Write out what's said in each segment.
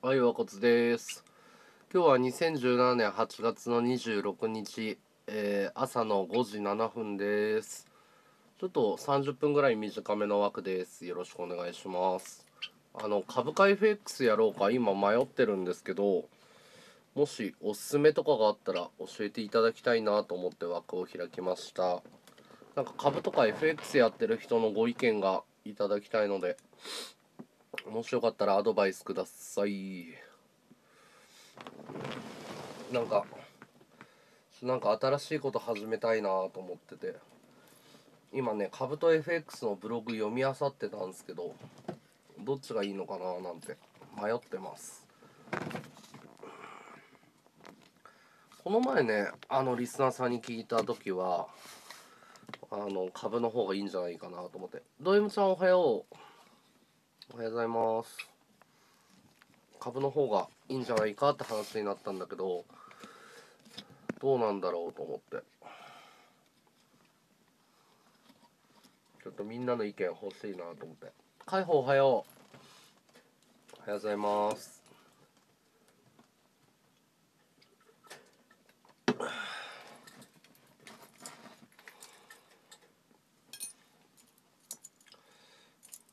はい、和骨です。今日は2017年8月の26日、えー朝の5時7分です。ちょっと30分ぐらい短めの枠です。よろしくお願いします。あの、株価 FX やろうか今迷ってるんですけど、もしおすすめとかがあったら教えていただきたいなと思って枠を開きました。なんか株とか FX やってる人のご意見がいただきたいので、もしよかったらアドバイスください。なんかなんか新しいこと始めたいなと思ってて。今ね株と FX のブログ読み漁ってたんですけどどっちがいいのかななんて迷ってます。この前ねあのリスナーさんに聞いた時はあの株の方がいいんじゃないかなと思って「ド M ちゃんおはよう」おはようございます。株の方がいいんじゃないかって話になったんだけどどうなんだろうと思って。ちょっとみんなの意見欲しいなと思って。海保おはよう。おはようございます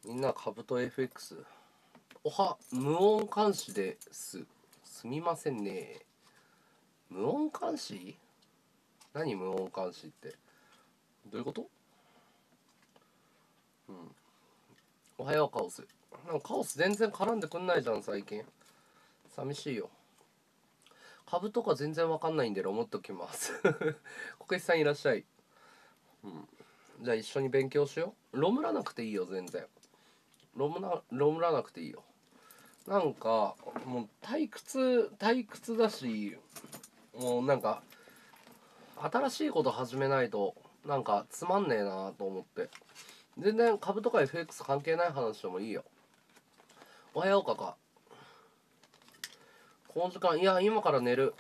みんな株と FX おは無音監視です。すみませんね。無音監視？何無音監視って？どういうこと？うん。おはようカオス。なんかカオス全然絡んでくんないじゃん最近。寂しいよ。株とか全然わかんないんで思っときます。こけしさんいらっしゃい。うん。じゃあ一緒に勉強しよう。ロムらなくていいよ全然。ロムなロムらなくていいよ。なんかもう退屈退屈だしもうなんか新しいこと始めないとなんかつまんねえなと思って。全然株とか FX 関係ない話でもいいよ。おはようかかこの時間いや今から寝る。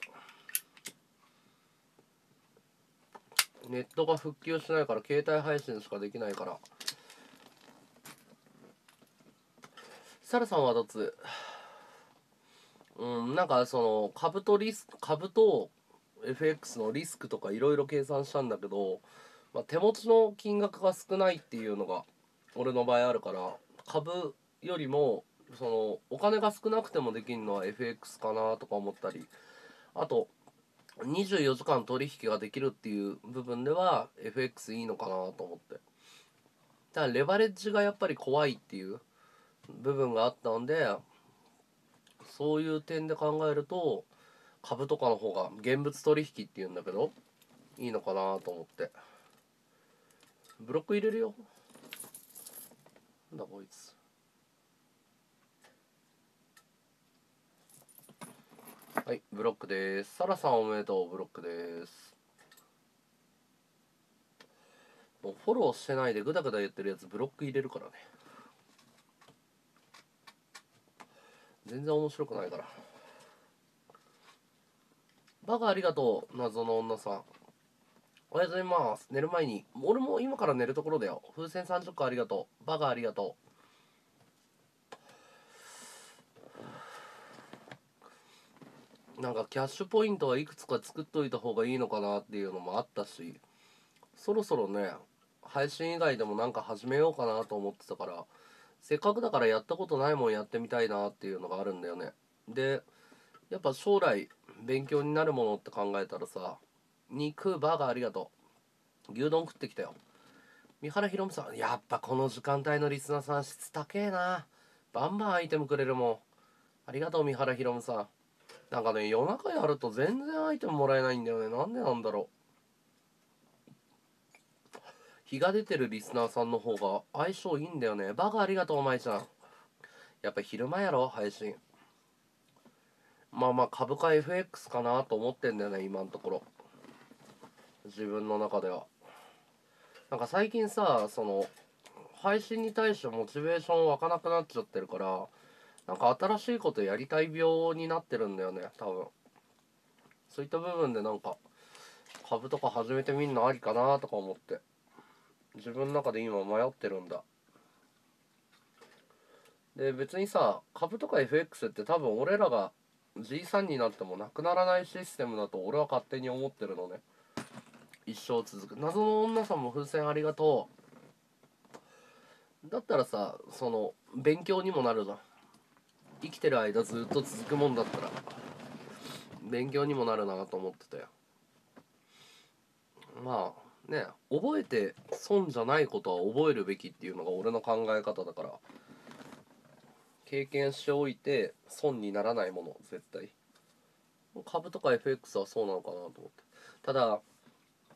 ネットが復旧しないから携帯配信しかできないから。サラさんはどつうんなんかその株とリスク株と FX のリスクとかいろいろ計算したんだけど、まあ、手持ちの金額が少ないっていうのが俺の場合あるから株よりもそのお金が少なくてもできるのは FX かなとか思ったりあと24時間取引ができるっていう部分では FX いいのかなと思って。ただレバレッジがやっぱり怖いっていう部分があったのでそういう点で考えると株とかの方が現物取引っていうんだけどいいのかなと思って。ブロック入れるよ。なんだこいつ。はいブロックです。サラさんおめでとうブロックです。もうフォローしてないでグダグダ言ってるやつブロック入れるからね。全然面白くないから。バカありがとう謎の女さん。おはようございます。寝る前に俺も今から寝るところだよ。風船30個ありがとう。バカありがとう。なんかキャッシュポイントはいくつか作っといた方がいいのかなっていうのもあったしそろそろね配信以外でもなんか始めようかなと思ってたからせっかくだからやったことないもんやってみたいなっていうのがあるんだよね。でやっぱ将来勉強になるものって考えたらさ肉バーガーありがとう。牛丼食ってきたよ。三原ひろむさんやっぱこの時間帯のリスナーさん質高えな。バンバンアイテムくれるもん。ありがとう三原ひろむさん。なんかね夜中やると全然アイテムもらえないんだよね。なんでなんだろう日が出てるリスナーさんの方が相性いいんだよね。バカありがとうお前ちゃん。やっぱ昼間やろ配信。まあまあ株価 FX かなと思ってんだよね今のところ。自分の中では。なんか最近さその配信に対してモチベーション湧かなくなっちゃってるからなんか新しいことやりたい病になってるんだよね多分。そういった部分でなんか株とか始めてみるのありかなとか思って。自分の中で今迷ってるんだ。で別にさ株とか FX って多分俺らが G3 になってもなくならないシステムだと俺は勝手に思ってるのね。一生続く。謎の女さんも風船ありがとう。だったらさその勉強にもなるじゃん。生きてる間ずっと続くもんだったら。勉強にもなるなと思ってたよ。まあね覚えて損じゃないことは覚えるべきっていうのが俺の考え方だから経験しておいて損にならないもの絶対。株とか FX はそうなのかなと思って。ただ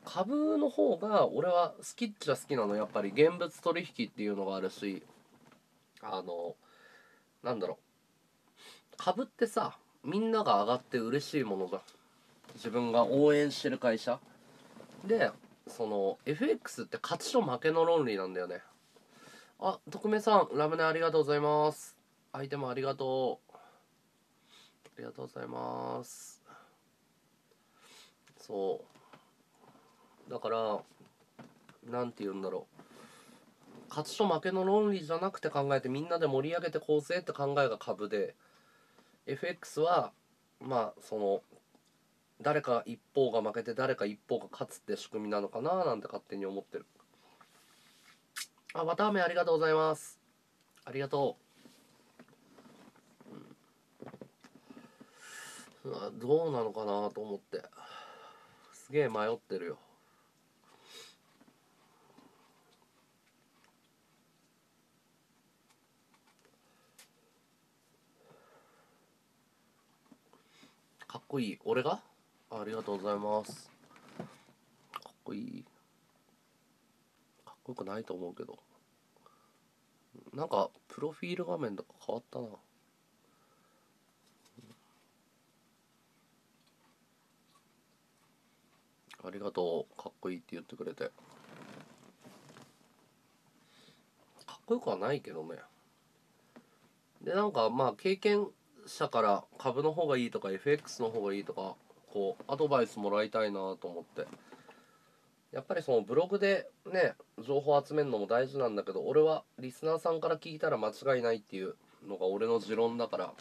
株の方が俺は好きっちゃ好きなの。やっぱり現物取引っていうのがあるしあのなんだろう。株ってさみんなが上がって嬉しいものじゃん。自分が応援してる会社。でその FX って勝ちと負けの論理なんだよね。あ匿名さんラムネありがとうございます。相手もありがとう。ありがとうございます。そう。だからなんて言うんだろう。勝ちと負けの論理じゃなくて考えてみんなで盛り上げてこうぜって考えが株で FX はまあその誰か一方が負けて誰か一方が勝つって仕組みなのかななんて勝手に思ってる。あ綿あめありがとうございます。ありがとう、うん、どうなのかなと思って。すげえ迷ってるよ。かっこいい。俺が？ありがとうございます。かっこいい。かっこよくないと思うけど。なんかプロフィール画面とか変わったな。ありがとう。かっこいいって言ってくれて。かっこよくはないけどね。でなんかまあ経験社から株の方がいいとか FX の方がいいとかこうアドバイスもらいたいなと思ってやっぱりそのブログでね情報集めるのも大事なんだけど俺はリスナーさんから聞いたら間違いないっていうのが俺の持論だから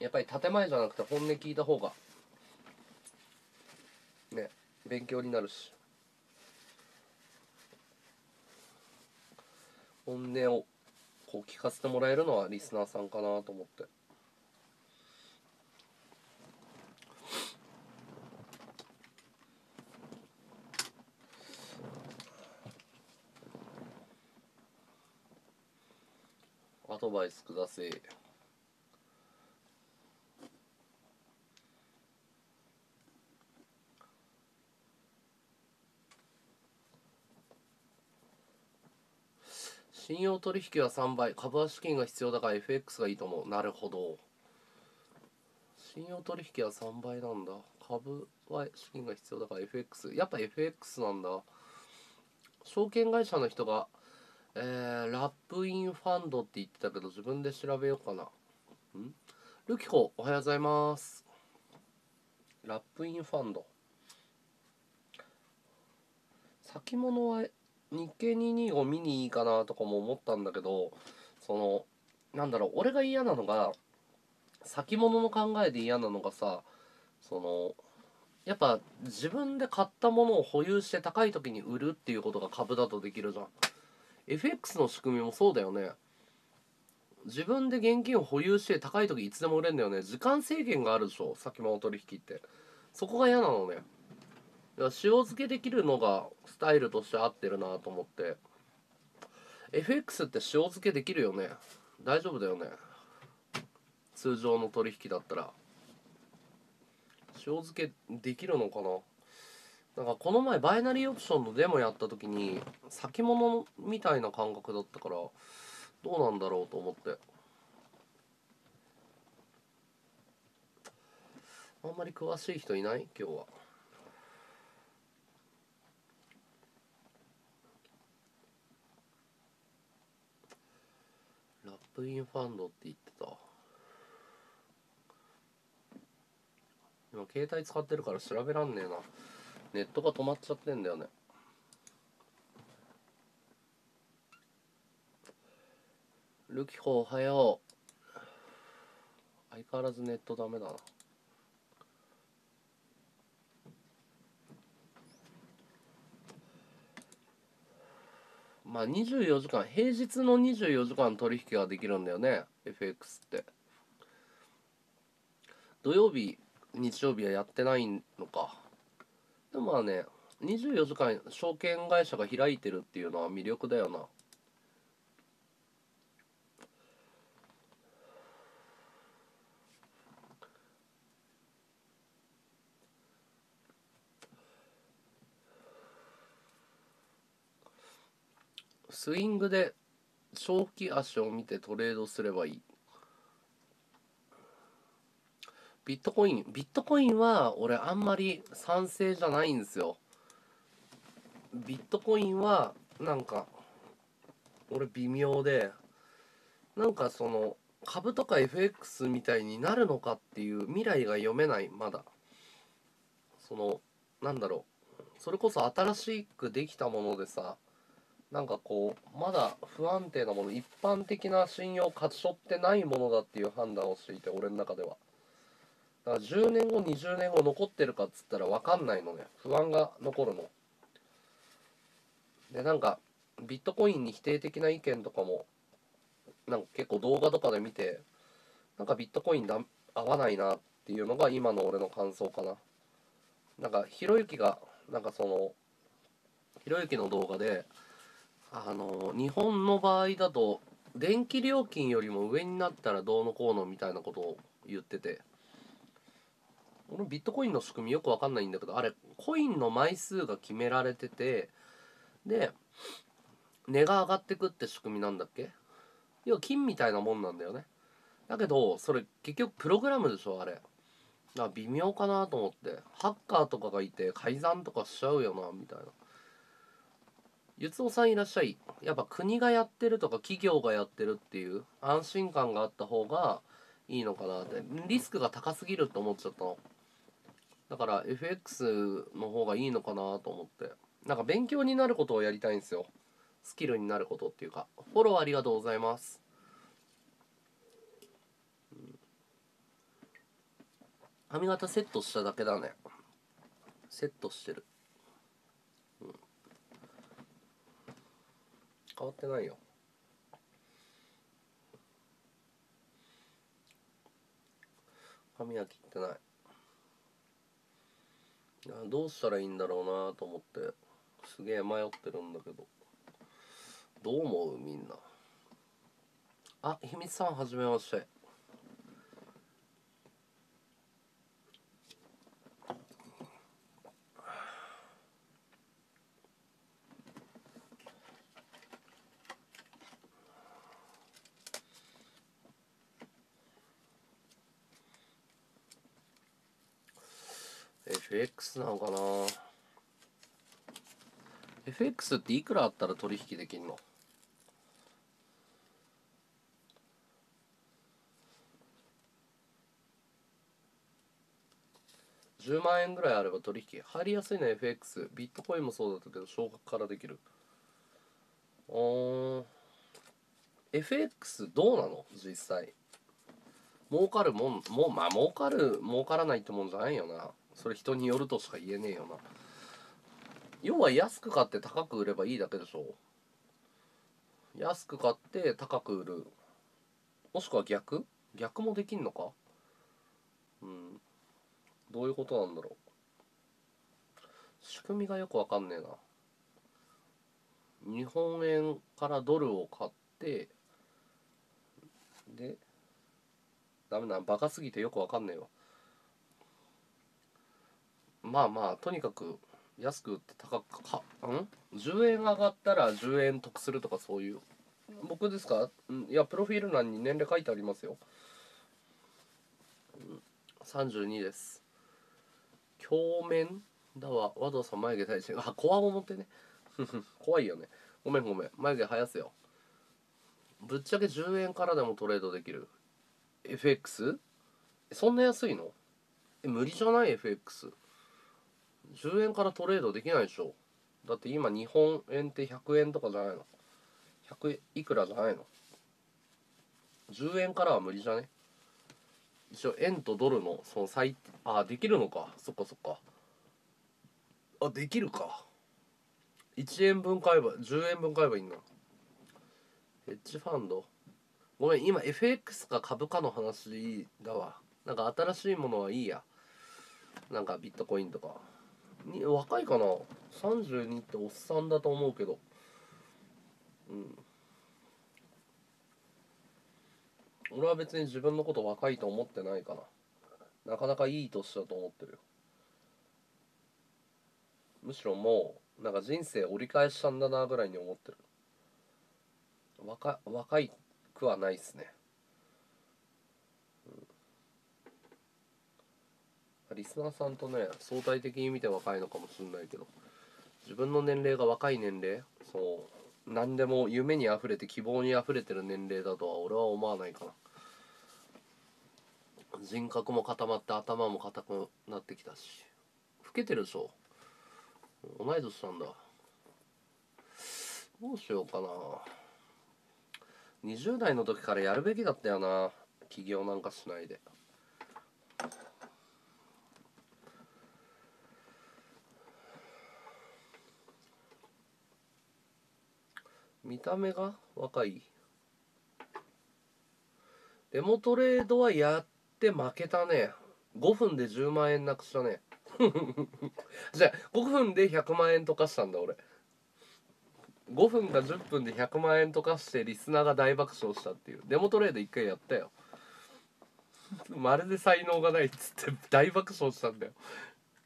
やっぱり建前じゃなくて本音聞いた方がね勉強になるし本音をこう聞かせてもらえるのはリスナーさんかなと思って。アドバイスください信用取引は3倍。株は資金が必要だから FX がいいと思う。なるほど。信用取引は3倍なんだ。株は資金が必要だから FX やっぱ FX なんだ。証券会社の人がえー、ラップインファンドって言ってたけど自分で調べようかな。ん？ルキコ、おはようございます。ラップインファンド。先物は日経225見にいいかなとかも思ったんだけど、その、なんだろう、俺が嫌なのが、先物の考えで嫌なのがさ、その、やっぱ自分で買ったものを保有して高い時に売るっていうことが株だとできるじゃん。FX の仕組みもそうだよね。自分で現金を保有して高い時いつでも売れんだよね。時間制限があるでしょ先物取引って。そこが嫌なのね。塩漬けできるのがスタイルとして合ってるなと思って。FX って塩漬けできるよね。大丈夫だよね。通常の取引だったら。塩漬けできるのかな？なんかこの前バイナリーオプションのデモやった時に先物みたいな感覚だったからどうなんだろうと思って。あんまり詳しい人いない？今日は。ラップインファンドって言ってた。今携帯使ってるから調べらんねえな。ネットが止まっちゃってんだよね。ルキホおはよう。相変わらずネットダメだな。まあ24時間平日の24時間取引ができるんだよね。FX って。土曜日日曜日はやってないのか。でもまあね24時間証券会社が開いてるっていうのは魅力だよな。スイングで長期足を見てトレードすればいい。ビットコインビットコインは俺あんまり賛成じゃないんですよ。ビットコインはなんか俺微妙でなんかその株とか FX みたいになるのかっていう未来が読めないまだ。そのなんだろう。それこそ新しくできたものでさなんかこうまだ不安定なもの一般的な信用を勝ち取ってないものだっていう判断をしていて俺の中では。だから10年後20年後残ってるかっつったら分かんないのね。不安が残るの。でなんかビットコインに否定的な意見とかもなんか結構動画とかで見てなんかビットコインだ合わないなっていうのが今の俺の感想かな。なんかひろゆきがなんかそのひろゆきの動画であの日本の場合だと電気料金よりも上になったらどうのこうのみたいなことを言ってて。俺ビットコインの仕組みよくわかんないんだけどあれコインの枚数が決められててで値が上がってくって仕組みなんだっけ？要は金みたいなもんなんだよね。だけどそれ結局プログラムでしょあれ。だから微妙かなと思って。ハッカーとかがいて改ざんとかしちゃうよなみたいな。ゆつおさんいらっしゃい。やっぱ国がやってるとか企業がやってるっていう安心感があった方がいいのかなって。リスクが高すぎるって思っちゃったの。だから FX の方がいいのかなと思って。なんか勉強になることをやりたいんですよ。スキルになることっていうか。フォローありがとうございます。髪型セットしただけだね。セットしてる、うん、変わってないよ。髪は切ってない。どうしたらいいんだろうなと思って。すげえ迷ってるんだけど。どう思うみんな。あ秘密さんはじめまして。FX なのかな？FX っていくらあったら取引できんの？10万円ぐらいあれば取引。入りやすいの FX ビットコインもそうだったけど少額からできる。おー。FX どうなの？実際。儲かるもんもうまあ儲かる儲からないってもんじゃないよな。それ人によるとしか言えねえよな。要は安く買って高く売ればいいだけでしょ。安く買って高く売る。もしくは逆？逆もできんのか？うん。どういうことなんだろう。仕組みがよくわかんねえな。日本円からドルを買ってでダメなバカすぎてよくわかんねえわ。まあまあとにかく安く売って高くかん？10円上がったら10円得するとかそういう。僕ですか？いやプロフィール欄に年齢書いてありますよ。32です。鏡面だわ。和道さん眉毛大臣あこわももってね。怖いよね。ごめんごめん。眉毛生やすよ。ぶっちゃけ10円からでもトレードできる。FX? そんな安いの？え無理じゃない？FX 10円からトレードできないでしょ。だって今日本円って100円とかじゃないの。100いくらじゃないの。10円からは無理じゃね？一応円とドルのその最あできるのか。そっかそっか。あできるか。1円分買えば10円分買えばいいんだ。ヘッジファンド。ごめん今 FX か株価の話だわ。なんか新しいものはいいや。なんかビットコインとかに若いかな。32っておっさんだと思うけど。うん。俺は別に自分のこと若いと思ってないかな。なかなかいい年だと思ってるよ。むしろもうなんか人生折り返したんだなぐらいに思ってる。若若いくはないっすね、うん、リスナーさんとね相対的に見て若いのかもしれないけど自分の年齢が若い年齢そう何でも夢にあふれて希望にあふれてる年齢だとは俺は思わないかな。人格も固まって頭も固くなってきたし老けてるでしょ同い年なんだ。どうしようかな。20代の時からやるべきだったよな。起業なんかしないで。見た目が若い。デモトレードはやって負けたね。5分で10万円なくしたね。じゃあ5分で100万円とかしたんだ俺。5分か10分で100万円とかしてリスナーが大爆笑したっていう。デモトレード1回やったよ。まるで才能がないっつって大爆笑したんだよ。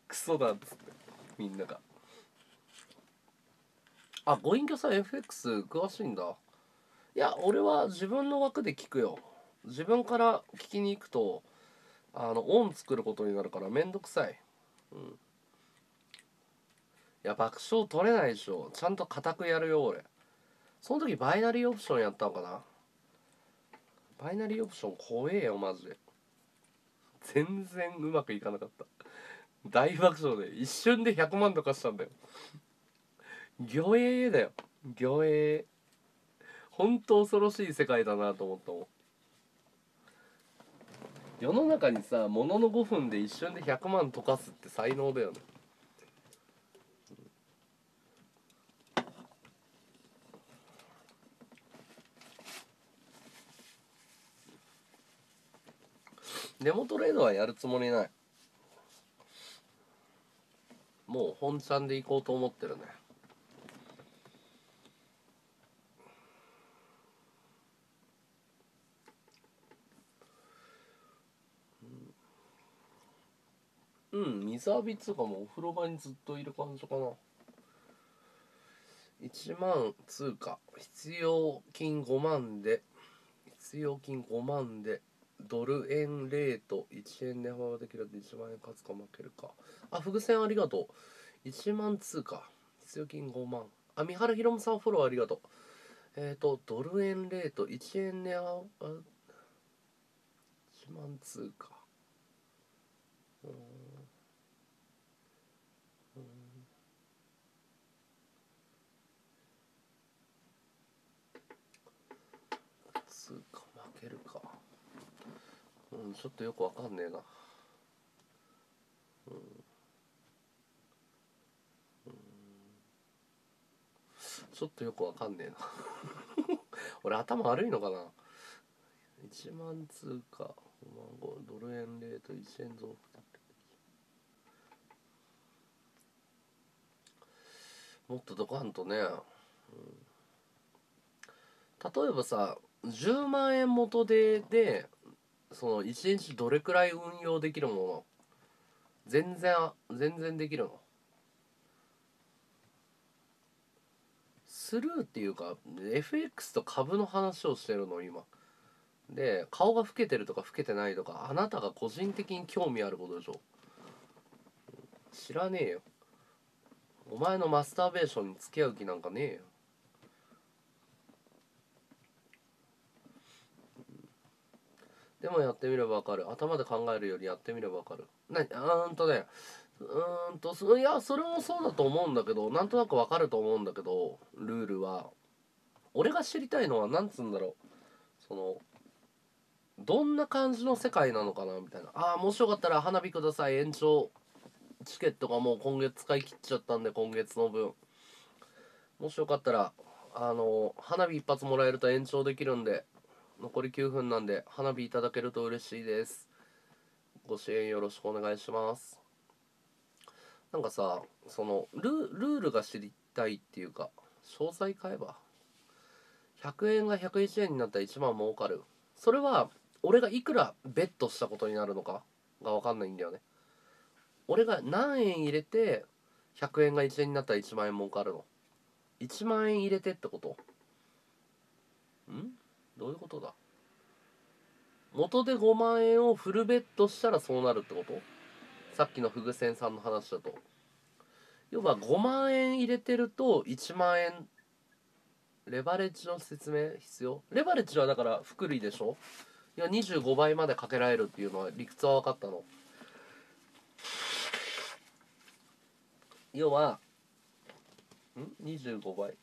クソだっつってみんなが。あご隠居さん FX 詳しいんだ。いや俺は自分の枠で聞くよ。自分から聞きに行くとあのオン作ることになるからめんどくさい。うん。いや爆笑取れないでしょ。ちゃんと固くやるよ俺。その時バイナリーオプションやったのかな。バイナリーオプション怖えよマジで。全然うまくいかなかった。大爆笑で一瞬で100万とかしたんだよ。魚影だよ。魚影。本当恐ろしい世界だなと思ったもん。世の中にさものの5分で一瞬で100万溶かすって才能だよね。デモトレードはやるつもりない。もう本ちゃんで行こうと思ってるね。うん水浴びつかもお風呂場にずっといる感じかな。1万通貨。必要金5万で。必要金5万で。ドル円レート。1円値幅できると1万円勝つか負けるか。あ伏線ありがとう。1万通貨。必要金5万。あ三原ひろむさんフォローありがとう。えっ、ー、とドル円レート。1円値幅？1万通貨。うん通貨負けるかうんちょっとよくわかんねえな。うん、うん、ちょっとよくわかんねえな。俺頭悪いのかな。1万通貨。ドル円レート。1円増もっとドカンとね、うん、例えばさ10万円元ででその1日どれくらい運用できるもの？全然全然できるの？スルーっていうか FX と株の話をしてるの今。で顔が老けてるとか老けてないとかあなたが個人的に興味あることでしょ。知らねえよ。お前のマスターベーションに付き合う気なんかねえよ。でもやってみればわかる。頭で考えるよりやってみればわかる。なうんとねうんといやそれもそうだと思うんだけどなんとなくわかると思うんだけどルールは。俺が知りたいのはなんつうんだろう。そのどんな感じの世界なのかなみたいな。ああもしよかったら花火ください。延長。チケットがもう今月使い切っちゃったんで今月の分。もしよかったらあの花火一発もらえると延長できるんで。残り9分なんで花火いただけると嬉しいです。ご支援よろしくお願いします。なんかさそのルルールが知りたいっていうか詳細買えば。100円が101円になったら1万儲かる。それは俺がいくらベットしたことになるのかが分かんないんだよね。俺が何円入れて100円が1円になったら1万円儲かるの。1万円入れてってこと？ん？どういうことだ？元で5万円をフルベットしたらそうなるってこと？さっきのフグセンさんの話だと。要は5万円入れてると1万円レバレッジの説明必要？レバレッジはだから福利でしょ？いや25倍までかけられるっていうのは理屈は分かったの。要はん？25倍。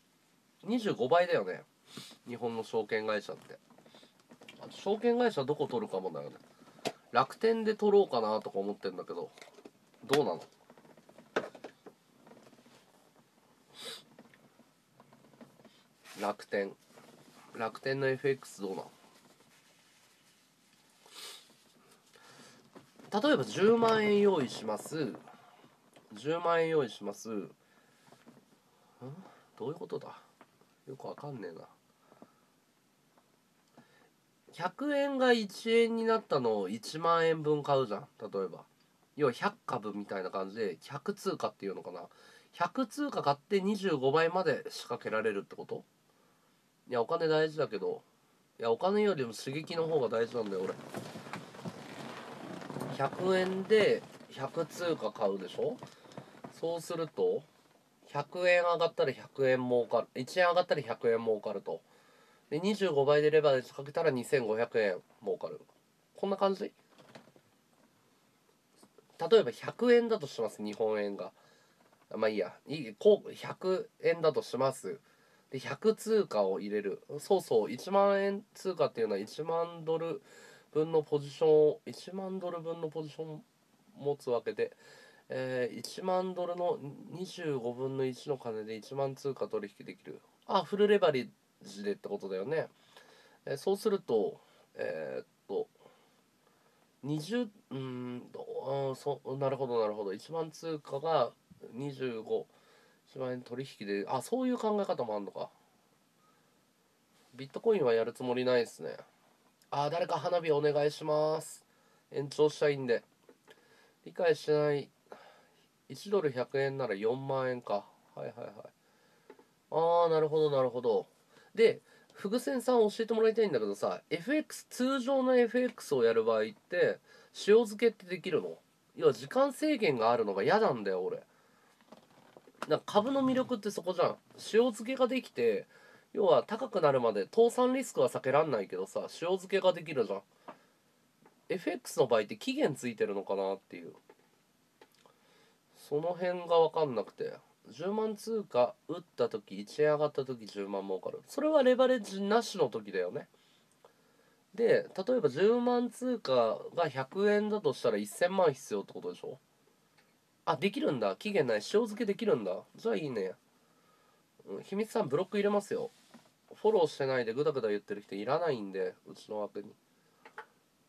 25倍だよね。日本の証券会社って。あと証券会社どこ取るかもだよね。楽天で取ろうかなとか思ってんだけどどうなの？楽天。楽天の FX どうなの？例えば10万円用意します。10万円用意します。ん？どういうことだ？よくわかんねえな。100円が1円になったのを1万円分買うじゃん。例えば。要は100株みたいな感じで100通貨っていうのかな。100通貨買って25倍まで仕掛けられるってこと？いやお金大事だけど。いやお金よりも刺激の方が大事なんだよ俺。100円で100通貨買うでしょ？そうすると100円上がったら100円儲かる。1円上がったら100円儲かると。で25倍でレバレッジかけたら2500円儲かる。こんな感じ？例えば100円だとします日本円が。まあいいや。いいこう100円だとします。で100通貨を入れる。そうそう。1万円通貨っていうのは1万ドル分のポジションを1万ドル分のポジションを持つわけで、えー、1万ドルの25分の1の金で1万通貨取引できる。あフルレバレッジでってことだよね、えー、そうするとえー、っと20うんあそなるほどなるほど。1万通貨が25 1万円取引であそういう考え方もあるのか。ビットコインはやるつもりないですね。あ誰か花火お願いします。延長したいんで。理解しない。1ドル100円なら4万円か。はいはいはい。ああなるほどなるほど。でフグセンさん教えてもらいたいんだけどさ FX 通常の FX をやる場合って塩漬けってできるの？要は時間制限があるのが嫌なんだよ俺。なんか株の魅力ってそこじゃん。塩漬けができて要は高くなるまで倒産リスクは避けらんないけどさ塩漬けができるじゃん。FX の場合って期限ついてるのかなっていう。その辺が分かんなくて。10万通貨打った時1円上がった時10万儲かる。それはレバレッジなしの時だよね。で例えば10万通貨が100円だとしたら1000万必要ってことでしょ？あできるんだ。期限ない。塩漬けできるんだ。じゃあいいね。うん秘密さんブロック入れますよ。フォローしてないでグダグダ言ってる人いらないんでうちの枠に。うん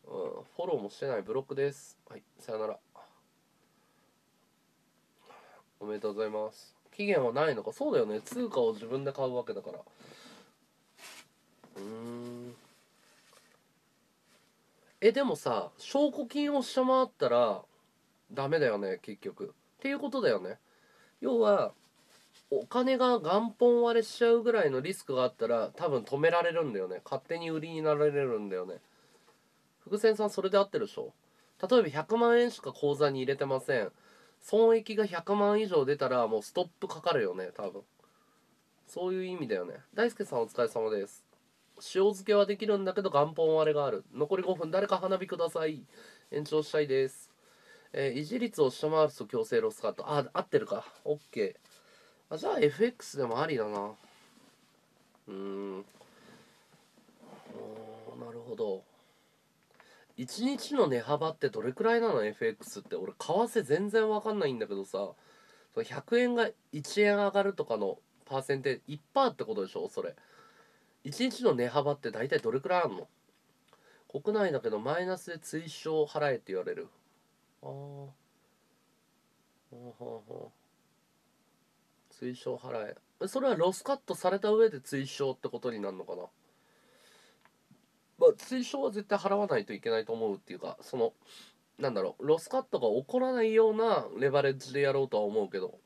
フォローもしてない。ブロックです。はいさよなら。おめでとうございます。期限はないのか。そうだよね。通貨を自分で買うわけだから。うーん。えでもさ証拠金を下回ったらダメだよね結局。っていうことだよね。要はお金が元本割れしちゃうぐらいのリスクがあったら多分止められるんだよね。勝手に売りになられるんだよね。伏線さんそれで合ってるでしょ。例えば100万円しか口座に入れてません。損益が100万以上出たらもうストップかかるよね多分。そういう意味だよね。大輔さんお疲れ様です。塩漬けはできるんだけど元本割れがある。残り5分誰か花火ください。延長したいです。えー維持率を下回ると強制ロスカット。あ合ってるか。OK あじゃあ FX でもありだな。うーん。なるほど。1日の値幅ってどれくらいなの？FX って。俺為替全然わかんないんだけどさ。100円が1円上がるとかのパーセンテージ1%ってことでしょ？それ。1日の値幅って大体どれくらいあるの？国内だけどマイナスで追償払えって言われる。ああほうほうほう追償払ええ。それはロスカットされた上で追償ってことになるのかな？まあ追償は絶対払わないといけないと思うっていうかそのなんだろうロスカットが起こらないようなレバレッジでやろうとは思うけど。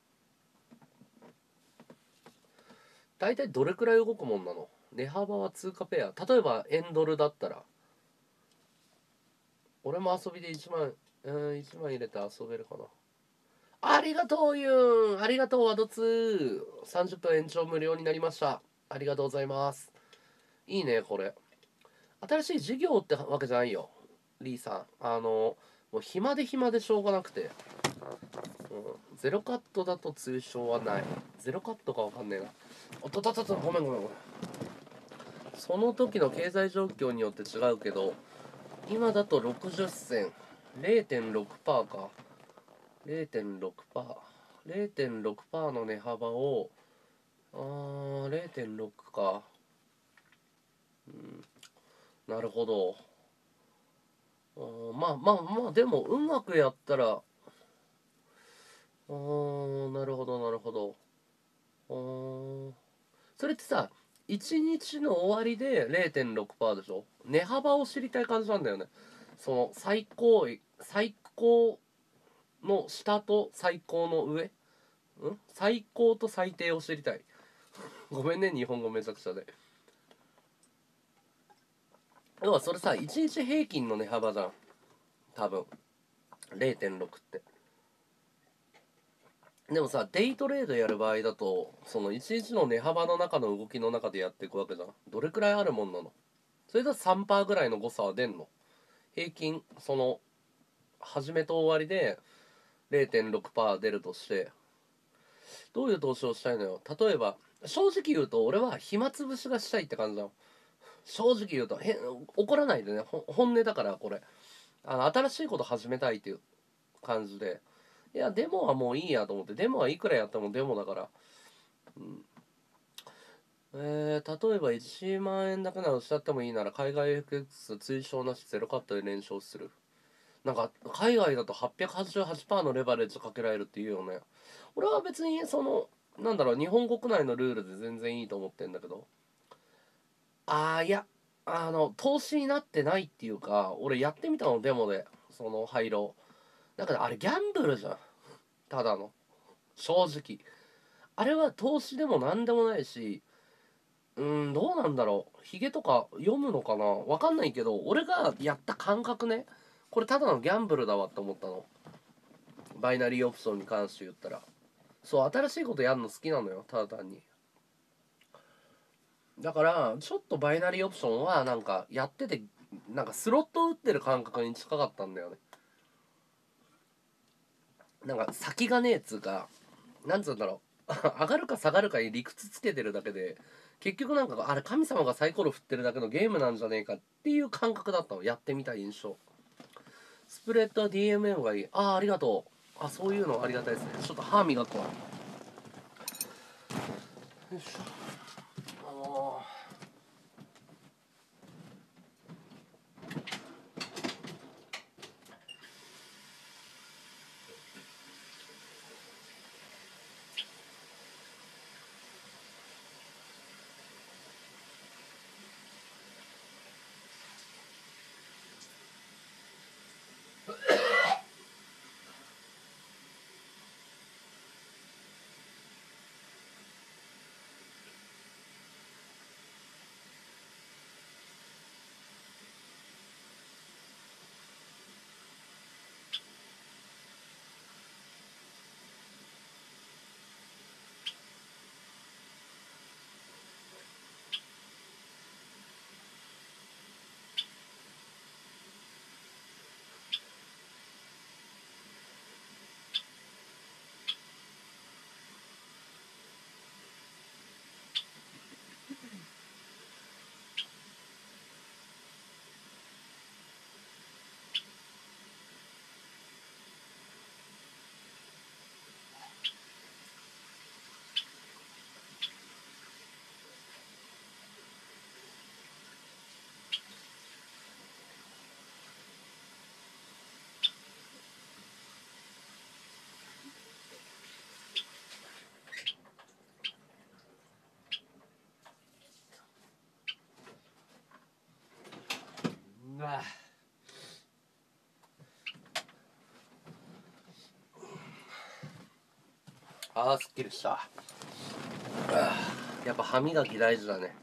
大体どれくらい動くもんなの？値幅は通貨ペア。例えば円ドルだったら。俺も遊びで1万うん1万入れて遊べるかな。ありがとうユン。ありがとうワドツー。30分延長無料になりました。ありがとうございます。いいねこれ。新しい事業ってわけじゃないよ。リーさん。あのもう暇で暇でしょうがなくて、うん、ゼロカットだと通称はない。ゼロカットかわかんねえな。おっとっとっとっとごめんごめんごめん。その時の経済状況によって違うけど今だと60銭。0.6%か。0.6%0.6% の値幅をあー0.6か。うん。なるほど。まあまあまあでもうまくやったら。あーなるほどなるほど。それってさ1日の終わりで0.6%でしょ？値幅を知りたい感じなんだよね。その最高最高の下と最高の上？ん？最高と最低を知りたい。ごめんね日本語めちゃくちゃで。要はそれさ1日平均の値幅じゃん多分0.6って。でもさデイトレードやる場合だとその1日の値幅の中の動きの中でやっていくわけじゃん。どれくらいあるもんなの？それだと3%ぐらいの誤差は出んの？平均その始めと終わりで0.6%出るとして。どういう投資をしたいのよ？例えば正直言うと俺は暇つぶしがしたいって感じだよ正直言うとへ怒らないでね。本音だからこれ。あの新しいこと始めたいっていう感じで。いやデモはもういいやと思って。デモはいくらやってもデモだから。うん。えー、例えば1万円だけならしちゃってもいいなら海外 FX 追奨なしゼロカットで連勝する。なんか海外だと888%のレバレッジかけられるっていうよね。俺は別にそのなんだろう日本国内のルールで全然いいと思ってんだけど。ああいやあの投資になってないっていうか俺やってみたのデモでその廃炉。だからあれギャンブルじゃん。ただの。正直。あれは投資でも何でもないしうんどうなんだろう。ヒゲとか読むのかな。わかんないけど俺がやった感覚ね。これただのギャンブルだわって思ったの。バイナリーオプションに関して言ったら。そう新しいことやるの好きなのよただ単に。だからちょっとバイナリーオプションはなんかやっててなんかスロット打ってる感覚に近かったんだよね。なんか先がねえつうかなんつうんだろう。上がるか下がるかに理屈つけてるだけで結局なんかあれ神様がサイコロ振ってるだけのゲームなんじゃねえかっていう感覚だったの。やってみた印象。スプレッドは DMM がいい。ああありがとう。あそういうのありがたいですね。ちょっと歯磨くわ。よいしょ。あーすっきりした。やっぱ歯磨き大事だね。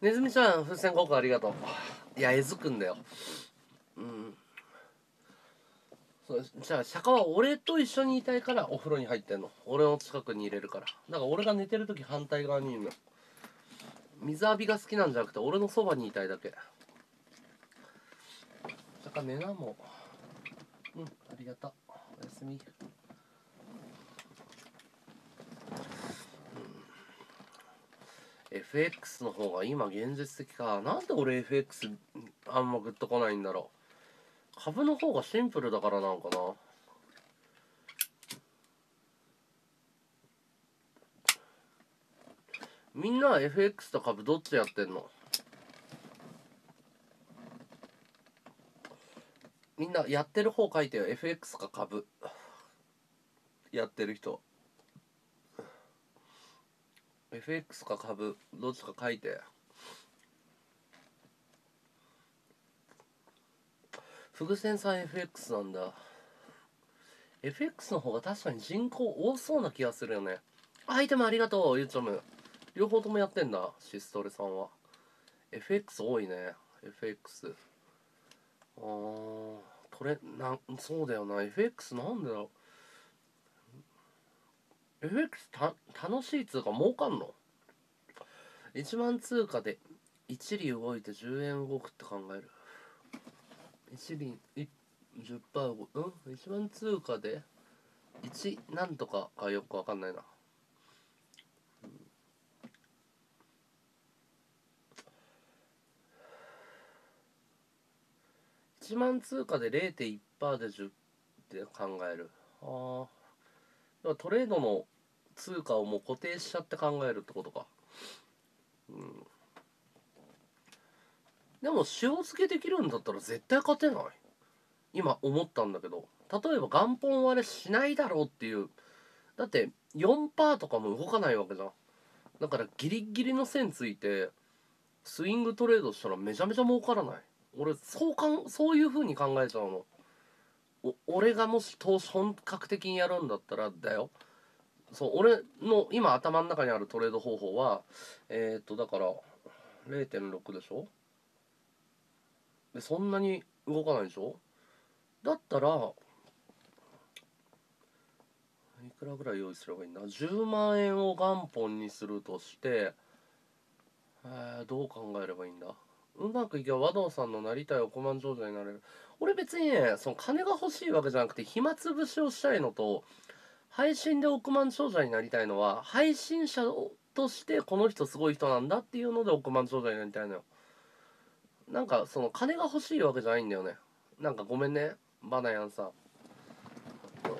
ねずみちゃん風船交換ありがとう。いやえずくんだよ。うん。そうじゃあ釈迦は俺と一緒にいたいからお風呂に入ってんの。俺の近くに入れるから。だから俺が寝てる時反対側にいるの。水浴びが好きなんじゃなくて俺のそばにいたいだけ。釈迦寝なもう。うんありがとう。おやすみ。FX の方が今現実的か。なんで俺 FX あんまグッとこないんだろう。株の方がシンプルだからなんかな。みんなは FX と株どっちやってんの？みんなやってる方書いてよ。FX か株。やってる人。FX か株どっちか書いて。フグセンさん FX なんだ。FX の方が確かに人口多そうな気がするよね。アイテムありがとうゆうちょむ。両方ともやってんだシストレさんは。FX 多いね FX あートレなそうだよな。FX なんだろう。FX た楽しい通貨儲かんの？1万通貨で1里動いて10円動くって考える。1里い10%動く。うん？1万通貨で1なんとかかよくわかんないな。1万通貨で0.1%で10って考える。ああトレードの通貨をもう固定しちゃって考えるってことか。うん。でも塩漬けできるんだったら絶対勝てない。今思ったんだけど。例えば元本割れしないだろうっていう。だって4%とかも動かないわけじゃん。だからギリギリの線ついてスイングトレードしたらめちゃめちゃ儲からない。俺そうかんそういう風に考えちゃうの。俺がもし投資本格的にやるんだったらだよ。そう俺の今頭の中にあるトレード方法はえっ、とだから0.6でしょ？でそんなに動かないでしょ？だったらいくらぐらい用意すればいいんだ？10万円を元本にするとしてえー、どう考えればいいんだ？うまくいけば和道さんのなりたい億万長者になれる。俺別にねその金が欲しいわけじゃなくて暇つぶしをしたいのと配信で億万長者になりたいのは配信者としてこの人すごい人なんだっていうので億万長者になりたいのよ。なんかその金が欲しいわけじゃないんだよね。なんかごめんね。バナヤンさん。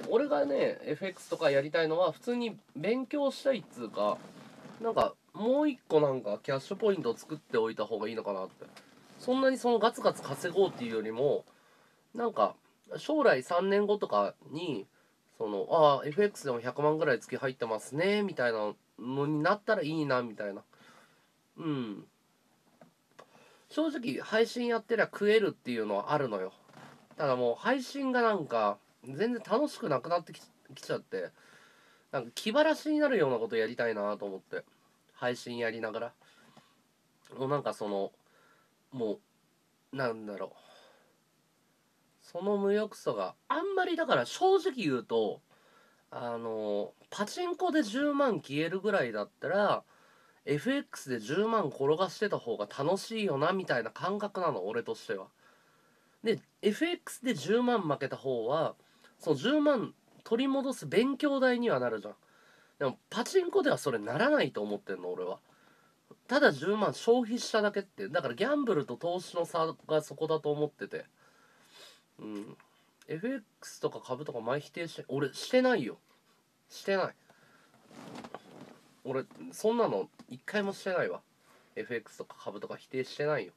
俺がね FX とかやりたいのは普通に勉強したいっつうかなんかもう一個なんかキャッシュポイントを作っておいた方がいいのかなって。そんなにそのガツガツ稼ごうっていうよりもなんか将来3年後とかにそのああ FX でも100万ぐらい月入ってますねみたいなのになったらいいなみたいな。うん。正直配信やってりゃ食えるっていうのはあるのよ。ただもう配信がなんか全然楽しくなくなってききちゃってなんか気晴らしになるようなことやりたいなと思って配信やりながら。もうなんかそのもうなんだろう。その無欲さがあんまりだから正直言うとあのパチンコで10万消えるぐらいだったら FX で10万転がしてた方が楽しいよなみたいな感覚なの俺としては。で FX で10万負けた方はその10万取り戻す勉強代にはなるじゃん。でもパチンコではそれならないと思ってんの俺は。ただ10万消費しただけってだからギャンブルと投資の差がそこだと思っててうん。FX とか株とか前否定して俺してないよ。してない。俺そんなの一回もしてないわ。FX とか株とか否定してないよ、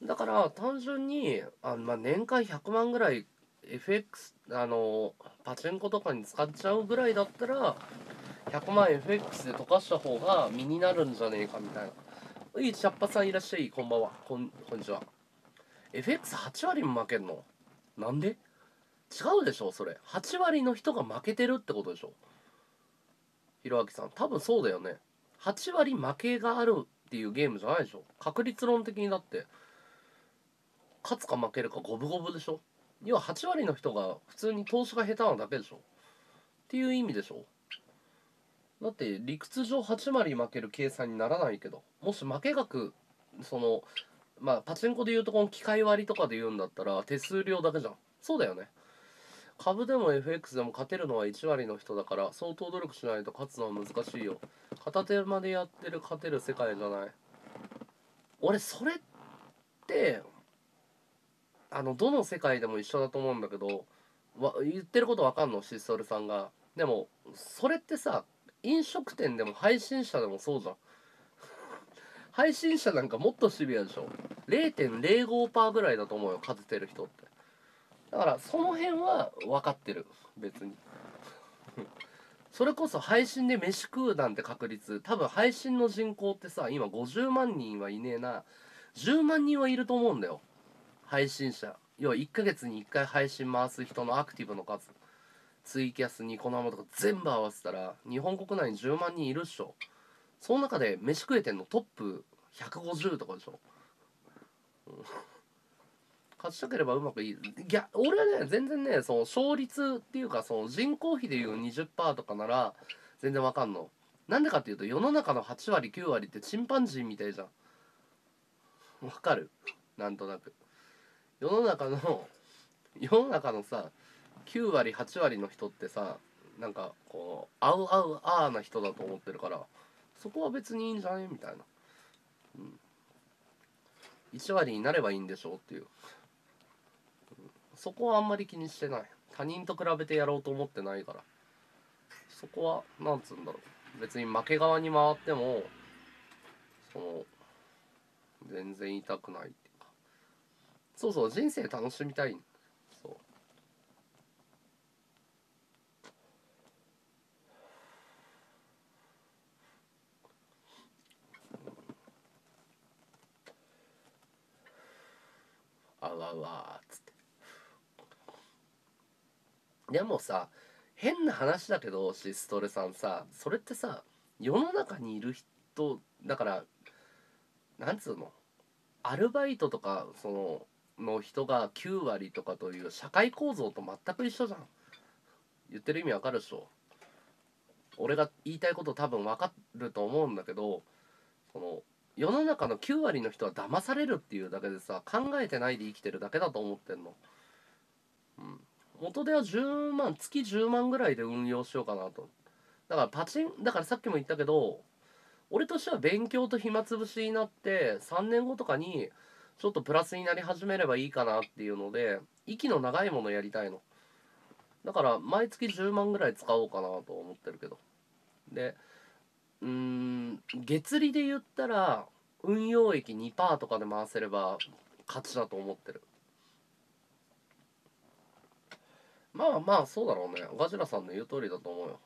うん、だから単純にあ、まあ、年間100万ぐらい FX あのパチンコとかに使っちゃうぐらいだったら100万 FX で溶かした方が身になるんじゃねえかみたいな。いいチャッパさんいらっしゃい。こんばんは。こんこんにちは。FX8 割も負けんの？なんで？違うでしょそれ。8割の人が負けてるってことでしょ。ひろあきさん多分そうだよね。8割負けがあるっていうゲームじゃないでしょ。確率論的にだって。勝つか負けるか五分五分でしょ。要は8割の人が普通に投資が下手なだけでしょ。っていう意味でしょ。だって理屈上8割負ける計算にならないけど。もし負け額そのまあパチンコでいうとこの機械割りとかで言うんだったら手数料だけじゃん。そうだよね。株でも FX でも勝てるのは1割の人だから相当努力しないと勝つのは難しいよ。片手間でやってる勝てる世界じゃない。俺それってあのどの世界でも一緒だと思うんだけどわ言ってることわかんの？シストルさんが。でもそれってさ飲食店でも配信者でもそうじゃん。配信者なんかもっとシビアでしょ。0.05%ぐらいだと思うよ勝ててる人って。だからその辺は分かってる。別に。それこそ配信で飯食うなんて確率。多分配信の人口ってさ今50万人はいねえな。10万人はいると思うんだよ。配信者。要は1ヶ月に1回配信回す人のアクティブの数。ツイキャスニコ生とか全部合わせたら日本国内に10万人いるっしょ。その中で飯食えてんのトップ150とかでしょ、う勝ちたければうまくいい。いや俺はね全然ねその勝率っていうかその人口比でいう20%とかなら全然わかんの。なんでかっていうと世の中の8割9割ってチンパンジーみたいじゃん。わかる？なんとなく。世の中の世の中のさ9割8割の人ってさなんかこう合う合うあーな人だと思ってるから。そこは別にいいんじゃね？みたいな、うん、1割になればいいんでしょうっていう。そこはあんまり気にしてない。他人と比べてやろうと思ってないから。そこはなんつうんだろう。別に負け側に回ってもその全然痛くないっていうか。そうそう人生楽しみたいそうあわわっつって。でもさ変な話だけどシストレさんさそれってさ世の中にいる人だからなんつうの？アルバイトとかそのの人が9割とかという社会構造と全く一緒じゃん。言ってる意味わかるでしょ？俺が言いたいこと多分わかると思うんだけどその世の中の9割の人は騙されるっていうだけでさ考えてないで生きてるだけだと思ってんの。うん。元手は10万月10万ぐらいで運用しようかなと。だからパチンだからさっきも言ったけど俺としては勉強と暇つぶしになって3年後とかにちょっとプラスになり始めればいいかなっていうので息の長いものやりたいの。だから毎月10万ぐらい使おうかなと思ってるけど。でうん月利で言ったら運用益2%とかで回せれば勝ちだと思ってる。まあまあそうだろうね。ガジラさんの言う通りだと思うよ。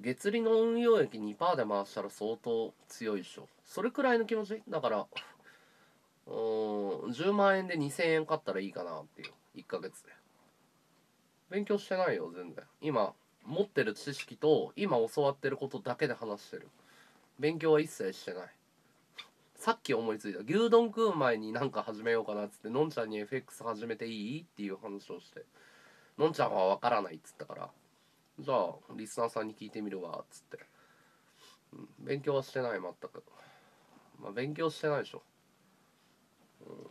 月利の運用益2%で回したら相当強いでしょ。それくらいの気持ち？だからうん10万円で2000円買ったらいいかなっていう。1ヶ月で。勉強してないよ全然。今持ってる知識と今教わってることだけで話してる。勉強は一切してない。さっき思いついた。牛丼食う前になんか始めようかなっつってのんちゃんに FX 始めていい？っていう話をして。のんちゃんは分からないっつったから。じゃあリスナーさんに聞いてみるわっつって、うん、勉強はしてない全く。まあ勉強してないでしょ、うん、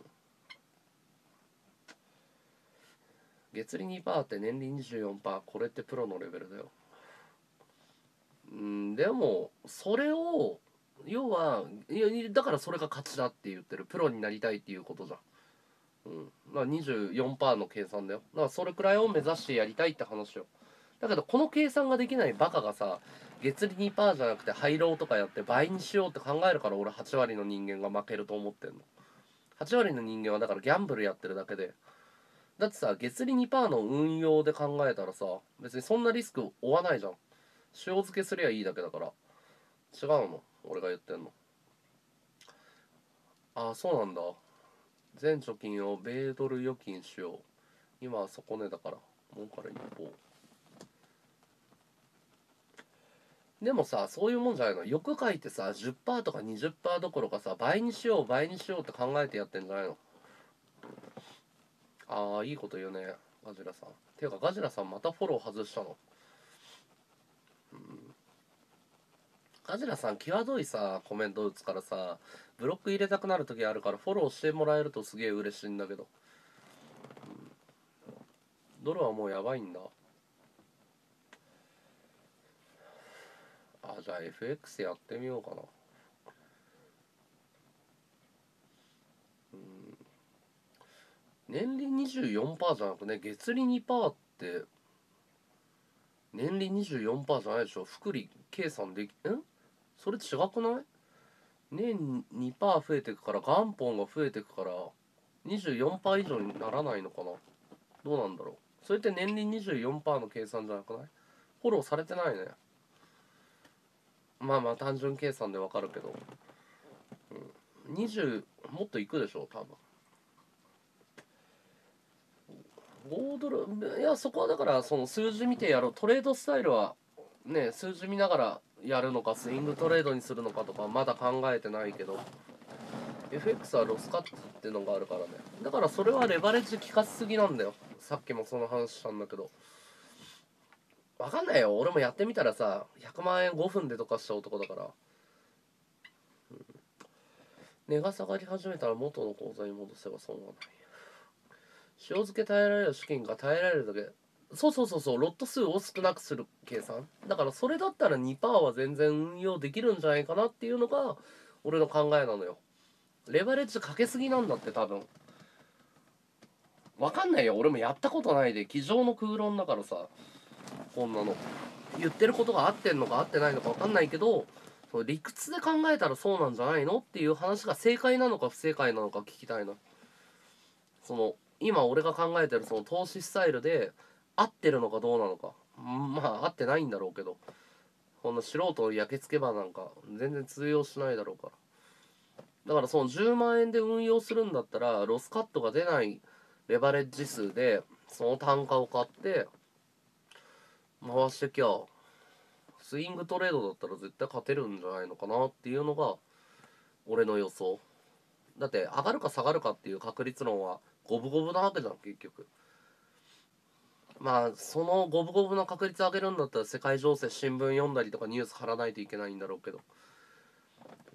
月利2%って年利24%これってプロのレベルだよ。うんでもそれを要はいやだからそれが勝ちだって言ってる。プロになりたいっていうことじゃん。うん。まあ24%の計算だよ。だからそれくらいを目指してやりたいって話よ。だけどこの計算ができないバカがさ月利2%じゃなくて廃炉とかやって倍にしようって考えるから俺8割の人間が負けると思ってんの。8割の人間はだからギャンブルやってるだけでだってさ月利2%の運用で考えたらさ別にそんなリスク負わないじゃん。塩漬けすりゃいいだけだから。違うの？俺が言ってんの。ああそうなんだ。全貯金を米ドル預金しよう。今は底値だから。儲から一方でもさそういうもんじゃないの？欲書いてさ10%とか20%どころかさ倍にしよう倍にしようって考えてやってんじゃないの？ああいいこと言うねガジラさん。ていうかガジラさんまたフォロー外したの？ガジラさん際どいさコメント打つからさブロック入れたくなる時あるからフォローしてもらえるとすげえ嬉しいんだけど、うん。ドルはもうやばいんだ。あじゃあ FX やってみようかなうん年利24%じゃなくね月利2%って年利24%じゃないでしょ。複利計算できん？それ違くない？年2%増えてくから元本が増えてくから24%以上にならないのかな？どうなんだろう。それって年利24%の計算じゃなくない？フォローされてないね。まあまあ単純計算でわかるけど、うん、20もっといくでしょ多分。5ドルいやそこはだからその数字見てやろう。トレードスタイルはね数字見ながらやるのかスイングトレードにするのかとかまだ考えてないけど。FX はロスカットってのがあるからね。だからそれはレバレッジ効かしすぎなんだよ。さっきもその話したんだけど。わかんないよ。俺もやってみたらさ100万円5分でとかした男だから、うん、値が下がり始めたら元の口座に戻せば損はない。塩漬け耐えられる資金が耐えられるだけ。そうそうそうそうロット数を少なくする計算。だからそれだったら2%は全然運用できるんじゃないかなっていうのが俺の考えなのよ。レバレッジかけすぎなんだって多分。わかんないよ。俺もやったことないで。机上の空論だからさ。こんなの。言ってることが合ってんのか合ってないのか分かんないけどその理屈で考えたらそうなんじゃないのっていう話が正解なのか不正解なのか聞きたいな。その今俺が考えてるその投資スタイルで合ってるのかどうなのか。まあ合ってないんだろうけど。こんな素人の焼けつけばなんか全然通用しないだろうから。だからその10万円で運用するんだったらロスカットが出ないレバレッジ数でその単価を買って回してきゃスイングトレードだったら絶対勝てるんじゃないのかなっていうのが俺の予想。だって上がるか下がるかっていう確率論は五分五分なわけじゃん結局。まあその五分五分の確率上げるんだったら世界情勢新聞読んだりとかニュース貼らないといけないんだろうけど。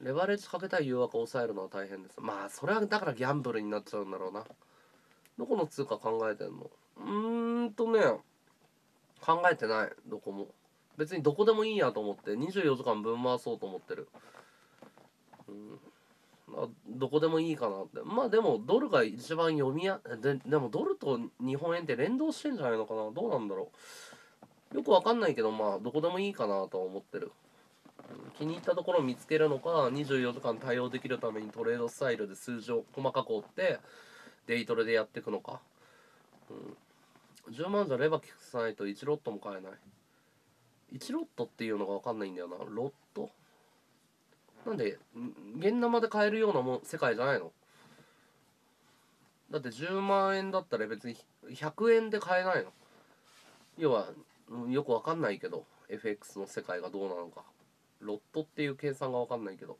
レバレッジかけたい誘惑を抑えるのは大変です。まあそれはだからギャンブルになっちゃうんだろうな。どこの通貨考えてんの？うーんとね考えてない。どこも。別にどこでもいいやと思って。24時間分回そうと思ってる。うん。どこでもいいかなって。まあでもドルが一番読みやででもドルと日本円って連動してんじゃないのかな。どうなんだろう。よくわかんないけどまあどこでもいいかなとは思ってる。気に入ったところを見つけるのか24時間対応できるためにトレードスタイルで数字を細かく追ってデイトレでやっていくのか、うん、10万じゃレバー聞かないと1ロットも買えない。1ロットっていうのが分かんないんだよな。ロット？なんでん現生で買えるようなも世界じゃないの？だって10万円だったら別に100円で買えないの？要はよく分かんないけど FX の世界がどうなのか。ロットっていう計算が分かんないけど。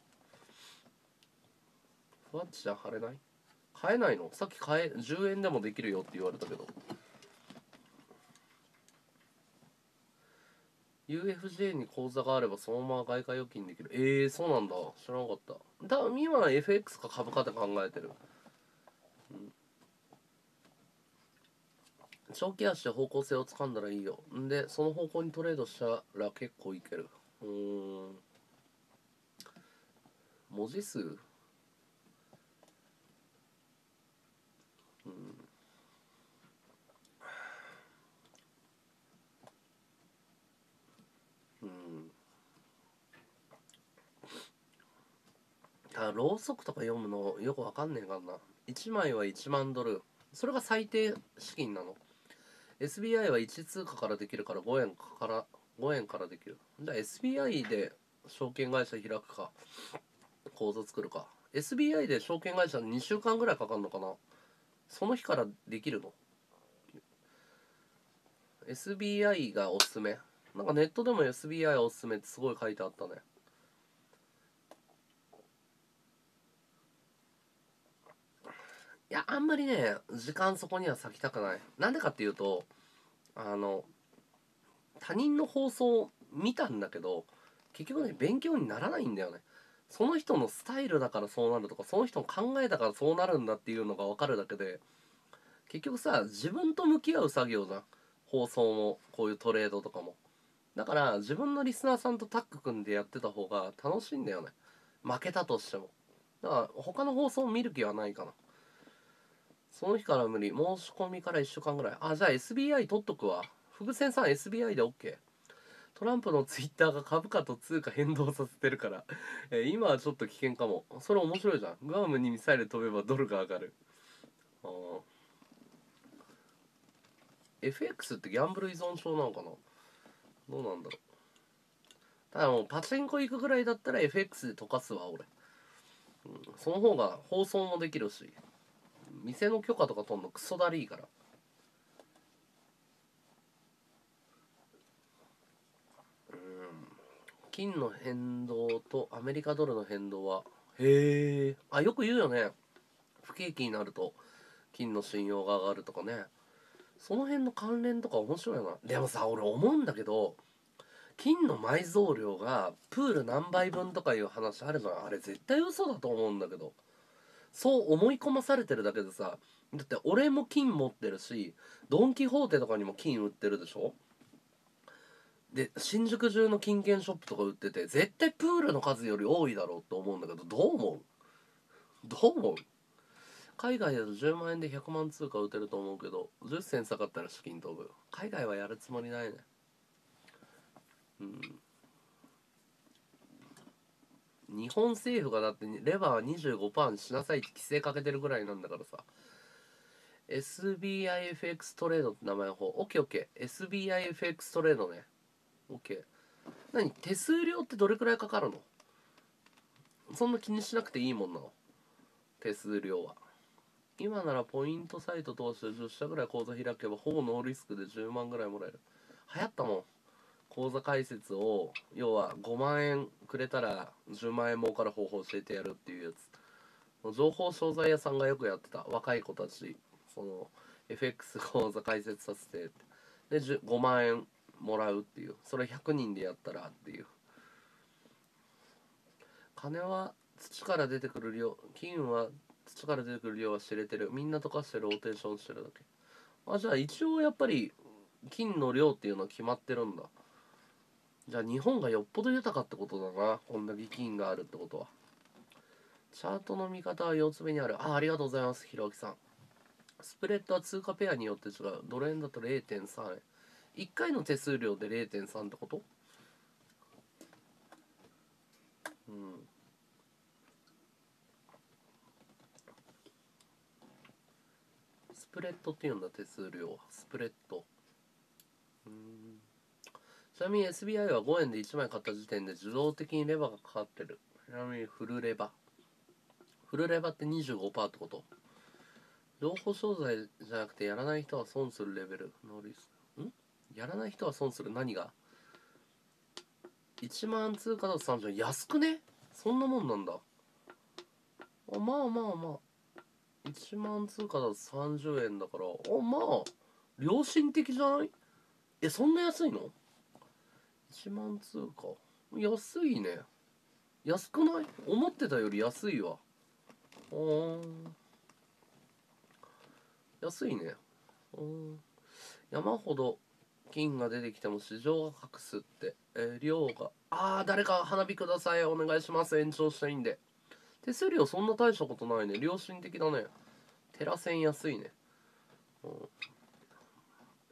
ふわっちじゃ貼れない？買えないの？さっき買え10円でもできるよって言われたけど。UFJ に口座があればそのまま外貨預金できる。えー、そうなんだ。知らなかった。多分今は FX か株価で考えてる、うん、長期足で方向性をつかんだらいいよ。んでその方向にトレードしたら結構いける。うん。文字数うんうんだろうそくとか読むのよくわかんねえからな。1枚は1万ドル。それが最低資金なの。SBI は1通貨からできるから5円から5円からできる。じゃあ SBI で証券会社開くか口座作るか。SBI で証券会社2週間ぐらいかかるのかな。その日からできるの。SBI がおすすめ。なんかネットでも SBI おすすめってすごい書いてあったね。いやあんまりね時間そこには割きたくない。なんでかっていうとあの他人の放送を見たんだけど結局ね勉強にならないんだよね。その人のスタイルだからそうなるとかその人の考えだからそうなるんだっていうのが分かるだけで結局さ自分と向き合う作業じゃん。放送もこういうトレードとかも。だから自分のリスナーさんとタッグ組んでやってた方が楽しいんだよね。負けたとしても。だから他の放送を見る気はないかな。その日から無理。申し込みから1週間ぐらい。あじゃあ SBI 取っとくわ。伏線さん SBI で OK トランプのツイッターが株価と通貨変動させてるから、えー今はちょっと危険かも。それ面白いじゃん。グアムにミサイル飛べばドルが上がる。あ FX ってギャンブル依存症なのかな？どうなんだろう。ただもうパチンコ行くぐらいだったら FX で溶かすわ俺、うん、その方が放送もできるし。店の許可とか取んのクソだりーから。うん。金の変動とアメリカドルの変動は。へえあよく言うよね。不景気になると。金の信用が上がるとかね。その辺の関連とか面白いな。でもさ俺思うんだけど金の埋蔵量がプール何倍分とかいう話あるじゃん。あれ絶対嘘だと思うんだけどそう思い込まされてるだけでさだって俺も金持ってるしドン・キホーテとかにも金売ってるでしょ？で新宿中の金券ショップとか売ってて絶対プールの数より多いだろうと思うんだけどどう思う？どう思う？海外だと10万円で100万通貨打てると思うけど10銭下がったら資金飛ぶ。海外はやるつもりないね。うん。日本政府がだってレバー25%にしなさいって規制かけてるぐらいなんだからさ。SBIFX トレードって名前の方。OKOKSBIFX トレードね。OK 何？手数料ってどれくらいかかるの？そんな気にしなくていいもんなの。手数料は。今ならポイントサイト通して10社ぐらい口座開けばほぼノーリスクで10万ぐらいもらえる。流行ったもん。口座開設を要は5万円くれたら10万円儲かる方法教えてやるっていうやつ。情報商材屋さんがよくやってた若い子たち。その FX 口座開設させて。で5万円もらうっていう。それ100人でやったらっていう。金は土から出てくる量金は土から出てくる量は知れてる。みんな溶かしてローテーションしてるだけ。あじゃあ一応やっぱり金の量っていうのは決まってるんだ。じゃあ日本がよっぽど豊かってことだなこんだけ金があるってことは。チャートの見方は4つ目にある。あありがとうございますひろきさん。スプレッドは通貨ペアによって違う。ドル円だと0.3円。1回の手数料で0.3ってこと？うん。スプレッドっていうんだ手数料スプレッド。うん。ちなみに SBI は5円で1枚買った時点で自動的にレバーがかかってる。ちなみにフルレバ。ーフルレバーって25%ってこと。情報商材じゃなくてやらない人は損するレベル。ノリスん？やらない人は損する何が？1万通貨だと30円安くね？そんなもんなんだ。あまあまあまあ。1万通貨だと30円だから。あまあ。良心的じゃない？えそんな安いの？1万通貨。安いね。安くない？思ってたより安いわ。あー安いね。うん。山ほど金が出てきても市場が隠すって、えー量が。ああ誰か花火ください。お願いします。延長したいんで。手数料そんな大したことないね。良心的だね。テラセン安いね、うん、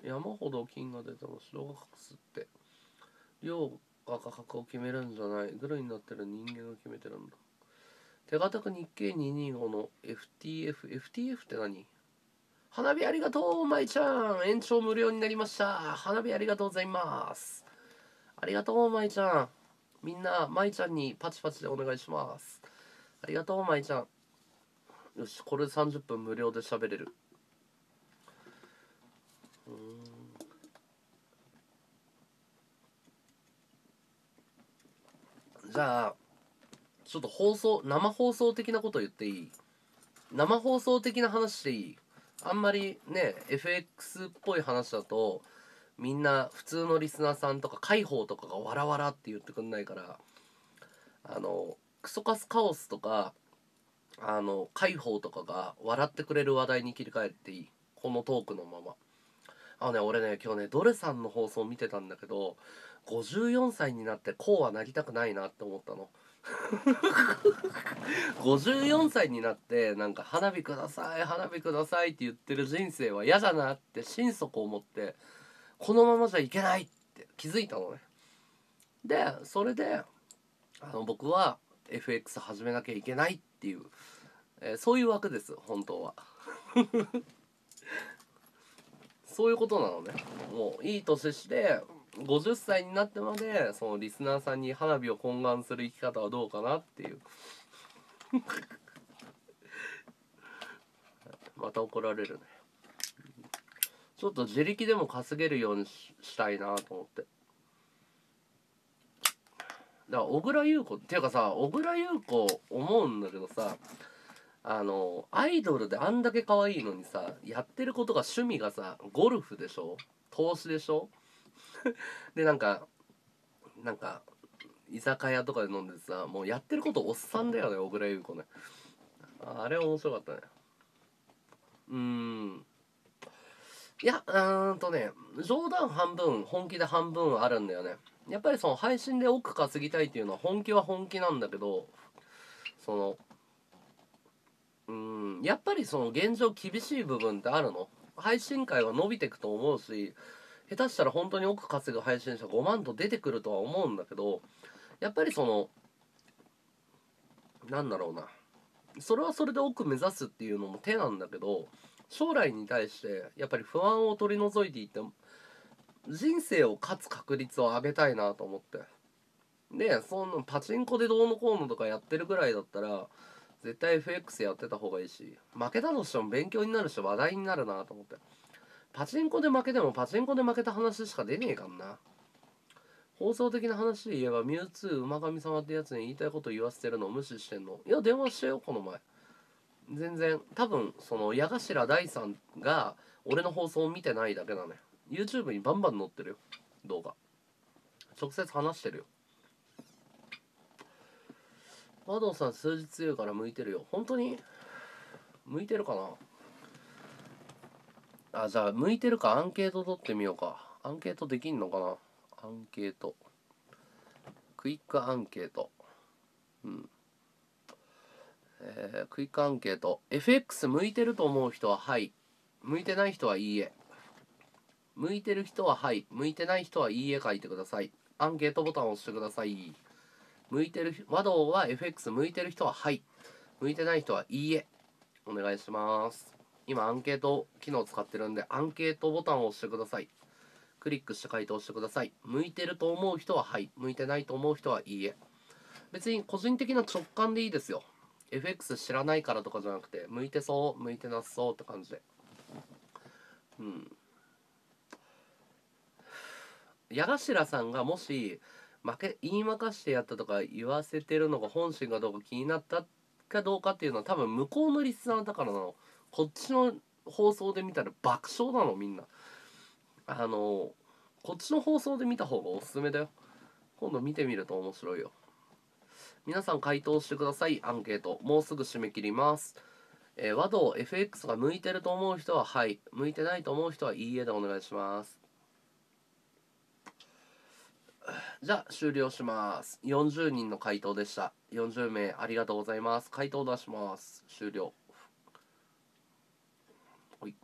山ほど金が出ても市場が隠すって。量が価格を決めるんじゃないグルになってる人間が決めてるんだ。手堅く日経225の FTF FTF って何？花火ありがとうまいちゃん。延長無料になりました。花火ありがとうございます。ありがとうまいちゃん。みんなまいちゃんにパチパチでお願いします。ありがとうまいちゃん。よしこれで30分無料で喋れるうーんじゃあちょっと放送生放送的なこと言っていい？生放送的な話していい？あんまりね FX っぽい話だとみんな普通のリスナーさんとか解放とかがわらわらって言ってくんないからあのクソカスカオスとかあの解放とかが笑ってくれる話題に切り替えていい？このトークのまま。あのね俺ね今日ねドレさんの放送見てたんだけど54歳になってこうはなりたくないなって思ったの。54歳になってなんか花火ください花火くださいって言ってる人生は嫌だなって心底思ってこのままじゃいけないって気づいたのね。でそれであの僕は FX 始めなきゃいけないっていう、えーそういう枠です本当は。そういうことなのね。もういい年して50歳になってまでそのリスナーさんに花火を懇願する生き方はどうかなっていう。また怒られるね。ちょっと自力でも稼げるようにししたいなと思って。だから小倉優子っていうかさ小倉優子思うんだけどさあのアイドルであんだけ可愛いのにさやってることが趣味がさゴルフでしょ？投資でしょ？でなんかなんか居酒屋とかで飲んでさもうやってることおっさんだよね小倉優子ね。あれ面白かったね。うん。いやうーんとね冗談半分本気で半分あるんだよね。やっぱりその配信で億稼ぎたいっていうのは本気は本気なんだけどそのうんやっぱりその現状厳しい部分ってあるの？配信会は伸びてくと思うし下手したら本当に億稼ぐ配信者5万と出てくるとは思うんだけどやっぱりそのなんだろうな。それはそれで奥目指すっていうのも手なんだけど将来に対してやっぱり不安を取り除いていって人生を勝つ確率を上げたいなと思って。でそのパチンコでどうのこうのとかやってるぐらいだったら絶対 FX やってた方がいいし負けたとしても勉強になるし話題になるなと思って。パチンコで負けてもパチンコで負けた話しか出ねえかんな。放送的な話で言えばミュウツー馬神様ってやつに言いたいこと言わせてるのを無視してんの。いや電話してよこの前。全然多分その矢頭大さんが俺の放送を見てないだけだね YouTube にバンバン載ってるよ動画。直接話してるよ。和道さん数字強いから向いてるよ。本当に向いてるかな？あじゃあ向いてるかアンケート取ってみようか。アンケートできんのかな？アンケート。クイックアンケート。うん。えークイックアンケート。FX 向いてると思う人ははい。向いてない人はいいえ。向いてる人ははい。向いてない人はいいえ書いてください。アンケートボタンを押してください。向いてる和道は FX 向いてる人ははい。向いてない人はいいえ。お願いします。今アンケート機能使ってるんでアンケートボタンを押してください。クリックして回答してください。向いてると思う人ははい。向いてないと思う人はいいえ。別に個人的な直感でいいですよ。FX 知らないからとかじゃなくて向いてそう向いてなさそうって感じで。うん。矢頭さんがもし負け言いまかしてやったとか言わせてるのが本心かどうか気になったかどうかっていうのは多分向こうのリスナーだからなの。こっちの放送で見たら爆笑なのみんな。あのこっちの放送で見た方がおすすめだよ。今度見てみると面白いよ。皆さん回答してください。アンケート。もうすぐ締め切ります。えー、和道 FX が向いてると思う人ははい。向いてないと思う人はいいえでお願いします。じゃあ終了します。40人の回答でした。40名ありがとうございます。回答出します。終了はい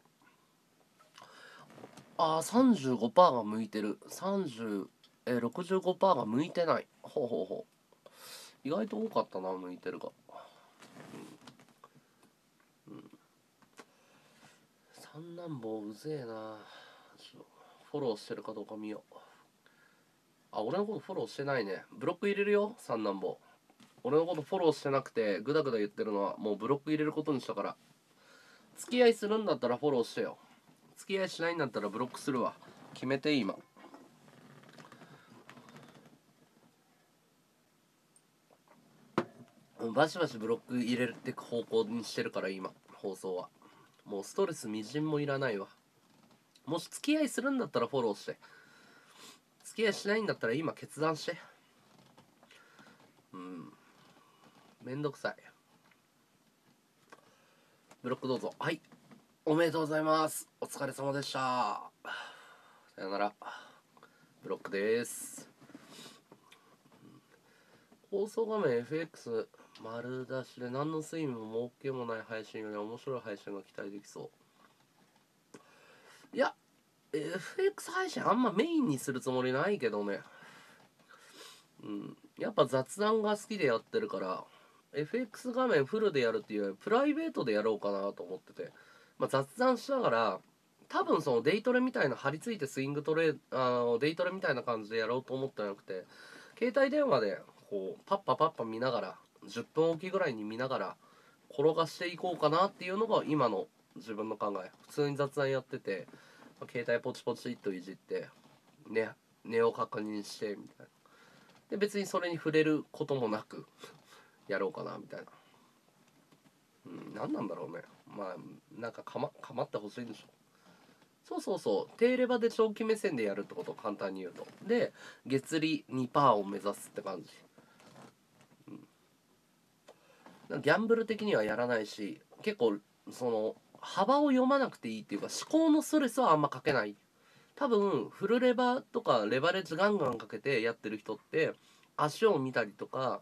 あー35%が向いてる。30えー、65%が向いてない。ほうほうほう。意外と多かったな向いてるが。うん、うん、三男坊うぜえな。フォローしてるかどうか見よう。あ俺のことフォローしてないね。ブロック入れるよ三男坊。俺のことフォローしてなくてグダグダ言ってるのはもうブロック入れることにしたから。付き合いするんだったらフォローしてよ。付き合いしないんだったらブロックするわ。決めて今。バシバシブロック入れてく方向にしてるから今。放送は。もうストレスみじんもいらないわ。もし付き合いするんだったらフォローして。付き合いしないんだったら今決断して。うん。めんどくさい。ブロックどうぞ。はい。おめでとうございます。お疲れ様でした。さよなら。ブロックです。放送画面 FX 丸出しで何の睡眠も儲けもない配信より面白い配信が期待できそう。いや FX 配信あんまメインにするつもりないけどね。うん。やっぱ雑談が好きでやってるから FX 画面フルでやるっていうよりプライベートでやろうかなと思ってて、まあ、雑談しながら多分そのデイトレみたいな張り付いてスイングトレあのデイトレみたいな感じでやろうと思ってなくて携帯電話でこうパッパパッパ見ながら10分おきぐらいに見ながら転がしていこうかなっていうのが今の自分の考え。普通に雑談やってて、まあ、携帯ポチポチっといじってね値を確認してみたいな。で別にそれに触れることもなくやろうかなみたいな。うん何なんだろうね。まあなんかかまかまってほしいんでしょそうそうそう低レバで長期目線でやるってことを簡単に言うと。で月利2%を目指すって感じ。うん。ギャンブル的にはやらないし結構その幅を読まなくていいっていうか思考のストレスはあんまかけない。多分フルレバーとかレバレッジガンガンかけてやってる人って足を見たりとか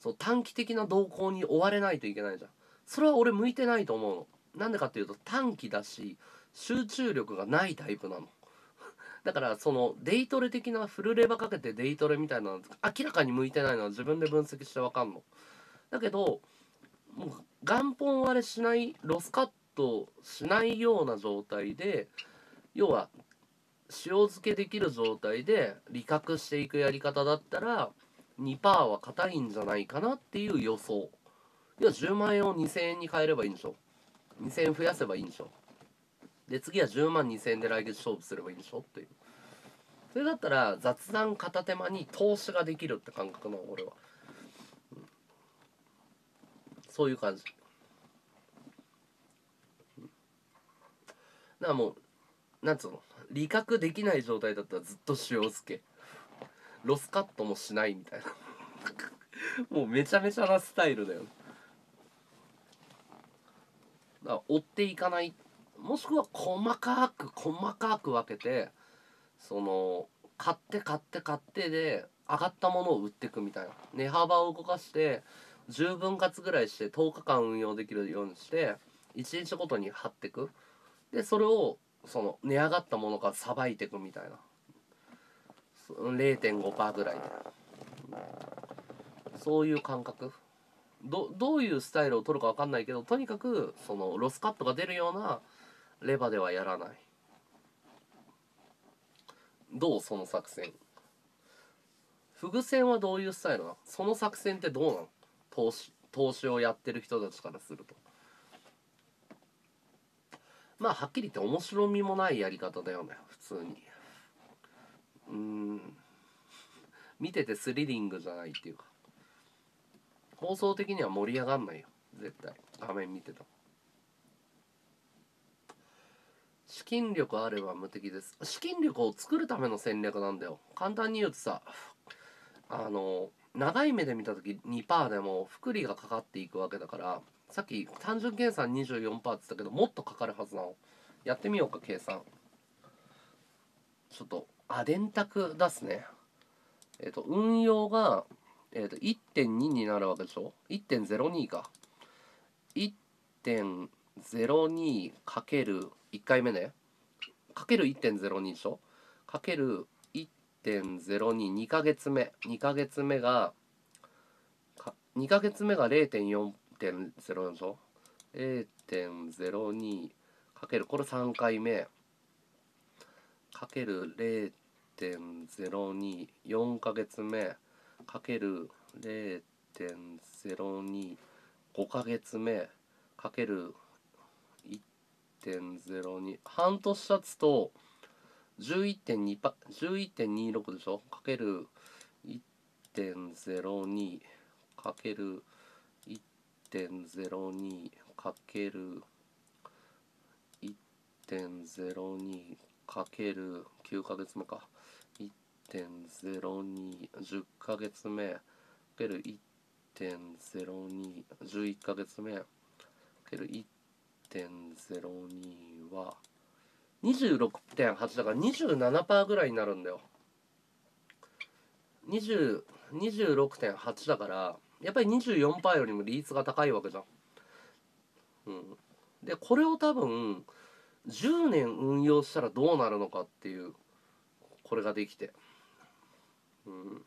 そう短期的な動向に追われないといけないじゃん。それは俺向いてないと思うの。なんでかっていうと短期だし集中力がないタイプなの。だからそのデイトレ的なフルレバかけてデイトレみたいなの明らかに向いてないのは自分で分析して分かんの。だけどもう元本割れしないロスカットしないような状態で要は塩漬けできる状態で利確していくやり方だったら2%は硬いんじゃないかなっていう予想。いや10万円を2000円に変えればいいんでしょ。2000円増やせばいいんでしょ？で次は10万2000円で来月勝負すればいいんでしょ？っていうそれだったら雑談片手間に投資ができるって感覚の俺はそういう感じ。だからもう、なんつうの、理覚できない状態だったらずっと塩漬け。ロスカットもしないみたいな。もうめちゃめちゃなスタイルだよ。だから追っていかない。もしくは細かく細かく分けて、その、買って買って買ってで上がったものを売っていくみたいな。値幅を動かして、10分割ぐらいして10日間運用できるようにして1日ごとに貼っていくでそれをその値上がったものからさばいていくみたいな0.5%ぐらいそういう感覚どどういうスタイルを取るか分かんないけどとにかくそのロスカットが出るようなレバーではやらない。どうその作戦。フグ戦はどういうスタイルなの？その作戦ってどうなの？投資投資をやってる人たちからすると。まあはっきり言って面白みもないやり方だよね普通に。うん。見ててスリリングじゃないっていうか。放送的には盛り上がんないよ。絶対。画面見てた資金力あれば無敵です。資金力を作るための戦略なんだよ。簡単に言うとさあの長い目で見た時2%でも複利がかかっていくわけだからさっき単純計算24%って言ったけどもっとかかるはずなの。やってみようか計算。ちょっとあ電卓出すね。えっ、と運用が、えー、と1.2になるわけでしょ？1.02か。1.02かける1回目ね。かける1.02でしょ？かける0.022ヶ月目2ヶ月目が2ヶ月目が0.4.0でしょ？0.02かける。これ3回目かける0.024ヶ月目かける0.02 5ヶ月目かける1.02半年経つと11.2パ11.26でしょ？かける1.02かける1.02かける1.02かける9ヶ月目か。1.0210ヶ月目かける1.0211ヶ月目かける1.02は26.8だから27%ぐらいになるんだよ26.8だからやっぱり24%よりも利率が高いわけじゃん。うん、でこれを多分10年運用したらどうなるのかっていうこれができて。うん、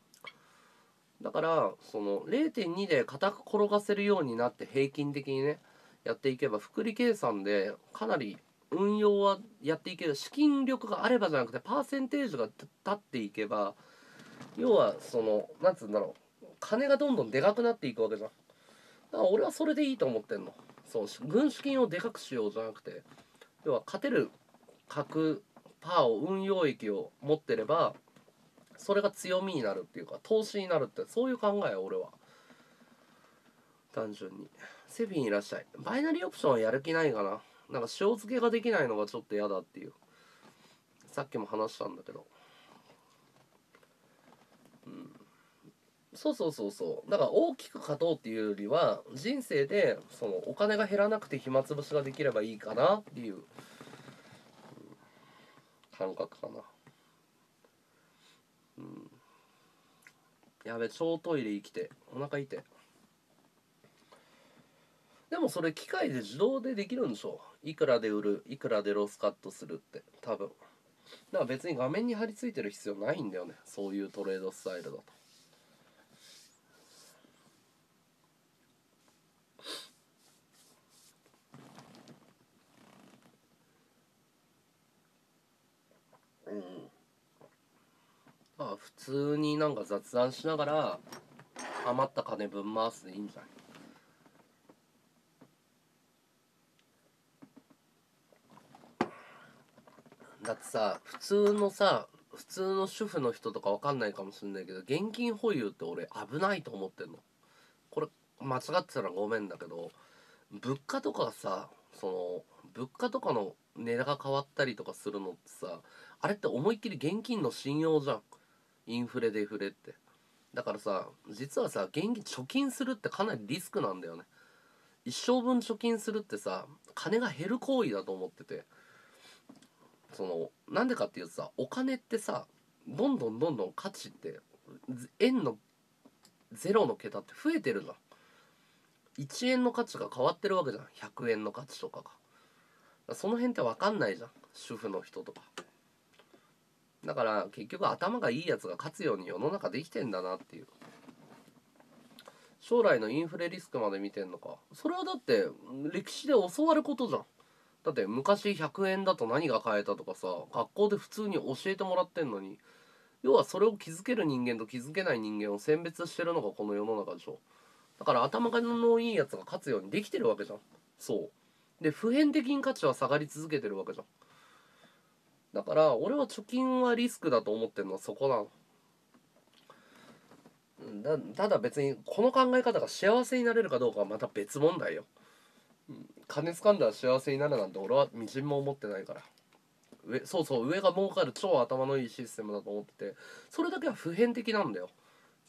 だからその0.2で固く転がせるようになって平均的にねやっていけば複利計算でかなり運用はやっていける。資金力があればじゃなくてパーセンテージが立っていけば要はそのなんつうんだろう。金がどんどんでかくなっていくわけじゃん。だから俺はそれでいいと思ってんの。そう軍資金をでかくしようじゃなくて。要は勝てる核パーを運用益を持ってればそれが強みになるっていうか投資になるってそういう考え俺は。単純に。セフィンいらっしゃい。バイナリーオプションはやる気ないかな。なんか塩漬けができないのがちょっと嫌だっていう。さっきも話したんだけど。そうそうそうそう。だから大きく勝とうっていうよりは人生でそのお金が減らなくて暇つぶしができればいいかなっていう、感覚かな。うん。やべ超トイレ行きてお腹痛い。でもそれ機械で自動でできるんでしょいくらで売るいくらでロスカットするって多分。だから別に画面に貼り付いてる必要ないんだよね。そういうトレードスタイルだと。まあ普通になんか雑談しながら余った金分回すでいいんじゃない？だってさ普通のさ普通の主婦の人とかわかんないかもしれないけど現金保有って俺危ないと思ってんの。これ間違ってたらごめんだけど物価とかさその物価とかの値段が変わったりとかするのってさあれって思いっきり現金の信用じゃん。インフレデフレって。だからさ実はさ現金貯金するってかなりリスクなんだよね。一生分貯金するってさ金が減る行為だと思ってて。そのなんでかっていうとさお金ってさどんどんどんどん価値って円のゼロの桁って増えてるじゃん。1円の価値が変わってるわけじゃん。100円の価値とかが。その辺って分かんないじゃん。主婦の人とか。だから結局頭がいいやつが勝つように世の中できてんだなっていう。将来のインフレリスクまで見てんのか。それはだって歴史で教わることじゃん。だって昔100円だと何が買えたとかさ学校で普通に教えてもらってんのに。要はそれを気づける人間と気づけない人間を選別してるのがこの世の中でしょ。だから頭のいいやつが勝つようにできてるわけじゃん。そう。で普遍的に価値は下がり続けてるわけじゃん。だから俺は貯金はリスクだと思ってるのはそこなの。だただ別にこの考え方が幸せになれるかどうかはまた別問題よ、うん、金掴んだら幸せになるなんて俺はみじんも思ってないから。上そうそう上が儲かる超頭のいいシステムだと思っててそれだけは普遍的なんだよ。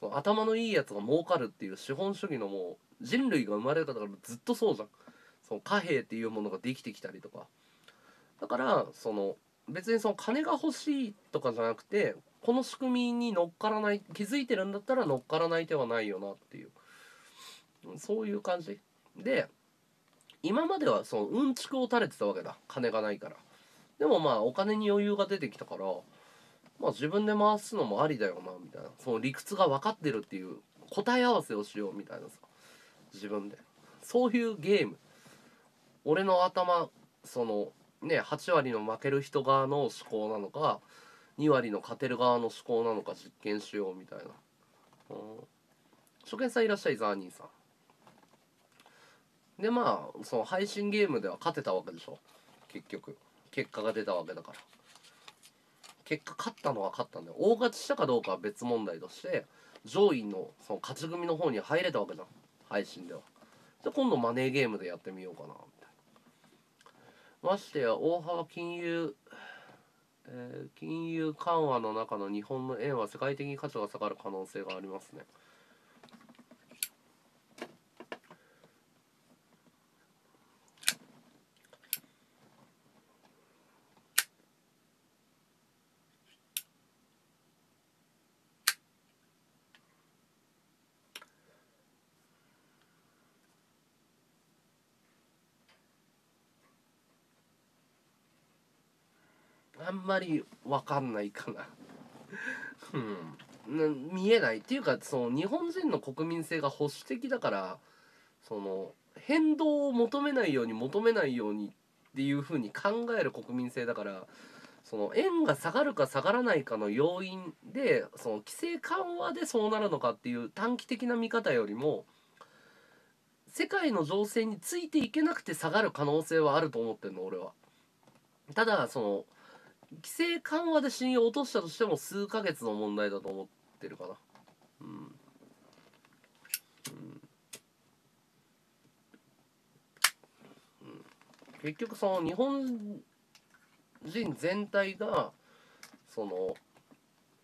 その頭のいいやつが儲かるっていう資本主義のもう人類が生まれたからずっとそうじゃん。その貨幣っていうものができてきたりとか。だからその別にその金が欲しいとかじゃなくてこの仕組みに乗っからない気づいてるんだったら乗っからない手はないよなっていう。そういう感じ。で今まではそのうんちくを垂れてたわけだ。金がないから。でもまあお金に余裕が出てきたからまあ自分で回すのもありだよなみたいな。その理屈が分かってるっていう答え合わせをしようみたいなさ。自分で。そういうゲーム。俺の頭そのね8割の負ける人側の思考なのか2割の勝てる側の思考なのか実験しようみたいな、うん、初見さんいらっしゃいザーニーさん。でまあその配信ゲームでは勝てたわけでしょ？結局。結果が出たわけだから。結果勝ったのは勝ったんだよ。大勝ちしたかどうかは別問題として上位のその勝ち組の方に入れたわけじゃん。配信では。じゃあ今度マネーゲームでやってみようかなみたいな。ましてや大幅金融えー金融緩和の中の日本の円は世界的に価値が下がる可能性がありますねあんまりわかんないかな うん見えないっていうかその日本人の国民性が保守的だからその変動を求めないように求めないようにっていうふうに考える国民性だからその円が下がるか下がらないかの要因でその規制緩和でそうなるのかっていう短期的な見方よりも世界の情勢についていけなくて下がる可能性はあると思ってるの俺は。ただその規制緩和で信用落としたとしても数ヶ月の問題だと思ってるかな、うん。うん。結局その日本人全体がその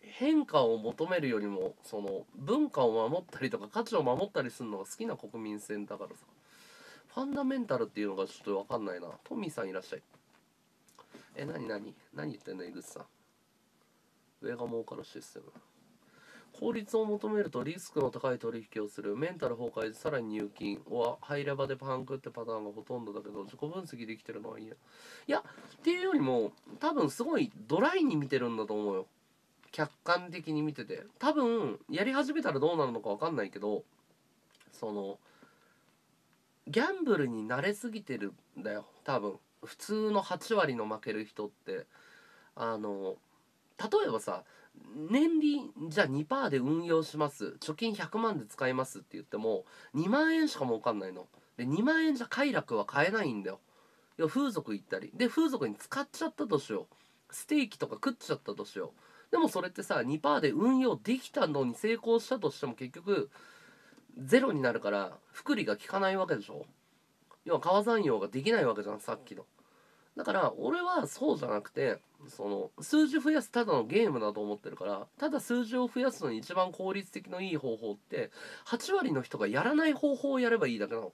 変化を求めるよりもその文化を守ったりとか価値を守ったりするのが好きな国民性だからさ。ファンダメンタルっていうのがちょっと分かんないな。トミーさんいらっしゃい。え、なになに何言ってんの、井口さん。上が儲かるシステム。効率を求めるとリスクの高い取引をする。メンタル崩壊さらに入金はハイレバでパンクってパターンがほとんどだけど、自己分析できてるのはいいや。いや、っていうよりも、多分すごいドライに見てるんだと思うよ。客観的に見てて。多分、やり始めたらどうなるのかわかんないけど、その、ギャンブルに慣れすぎてるんだよ。多分。普通の8割の負ける人ってあの例えばさ年利じゃあ2%で運用します。貯金100万で使いますって言っても2万円しか儲かんないの。で2万円じゃ快楽は買えないんだよ。いや風俗行ったり。で風俗に使っちゃったとしよう。ステーキとか食っちゃったとしよう。でもそれってさ2%で運用できたのに成功したとしても結局ゼロになるから福利が効かないわけでしょ。要は川残用ができないわけじゃんさっきの。だから俺はそうじゃなくてその数字増やすただのゲームだと思ってるからただ数字を増やすのに一番効率的のいい方法って8割の人がやらない方法をやればいいだけなの。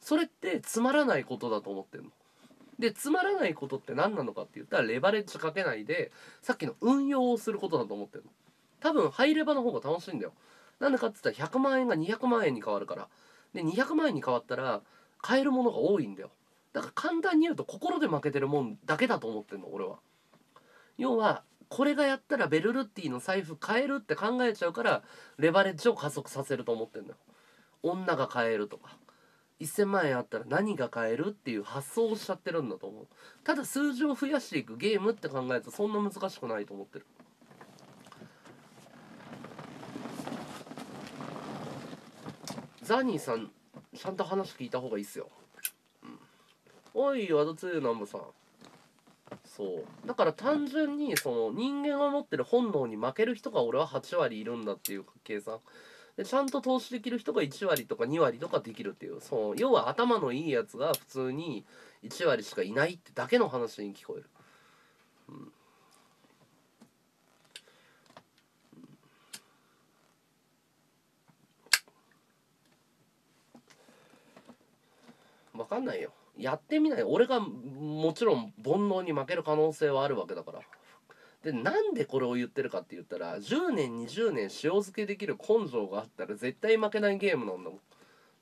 それってつまらないことだと思ってるの。でつまらないことって何なのかって言ったらレバレッジかけないでさっきの運用をすることだと思ってるの。多分ハイレバの方が楽しいんだよ。なんでかって言ったら100万円が200万円に変わるから。で200万円に変わったら買えるものが多いんだよ。だから簡単に言うと心で負けてるもんだけだと思ってんの俺は。要はこれがやったらベルルッティの財布買えるって考えちゃうからレバレッジを加速させると思ってんだよ。女が買えるとか。1000万円あったら何が買えるっていう発想をしちゃってるんだと思う。ただ数字を増やしていくゲームって考えるとそんな難しくないと思ってる。ザニーさんちゃんと話聞いた方がいいっすよ。おいワドツー南部さん。そう。だから単純にその人間が持ってる本能に負ける人が俺は8割いるんだっていう計算。でちゃんと投資できる人が1割とか2割とかできるっていうそう。要は頭のいいやつが普通に1割しかいないってだけの話に聞こえる、うん。分かんないよ。やってみない。俺がもちろん煩悩に負ける可能性はあるわけだから。でなんでこれを言ってるかって言ったら10年20年塩漬けできる根性があったら絶対負けないゲームなんだもん。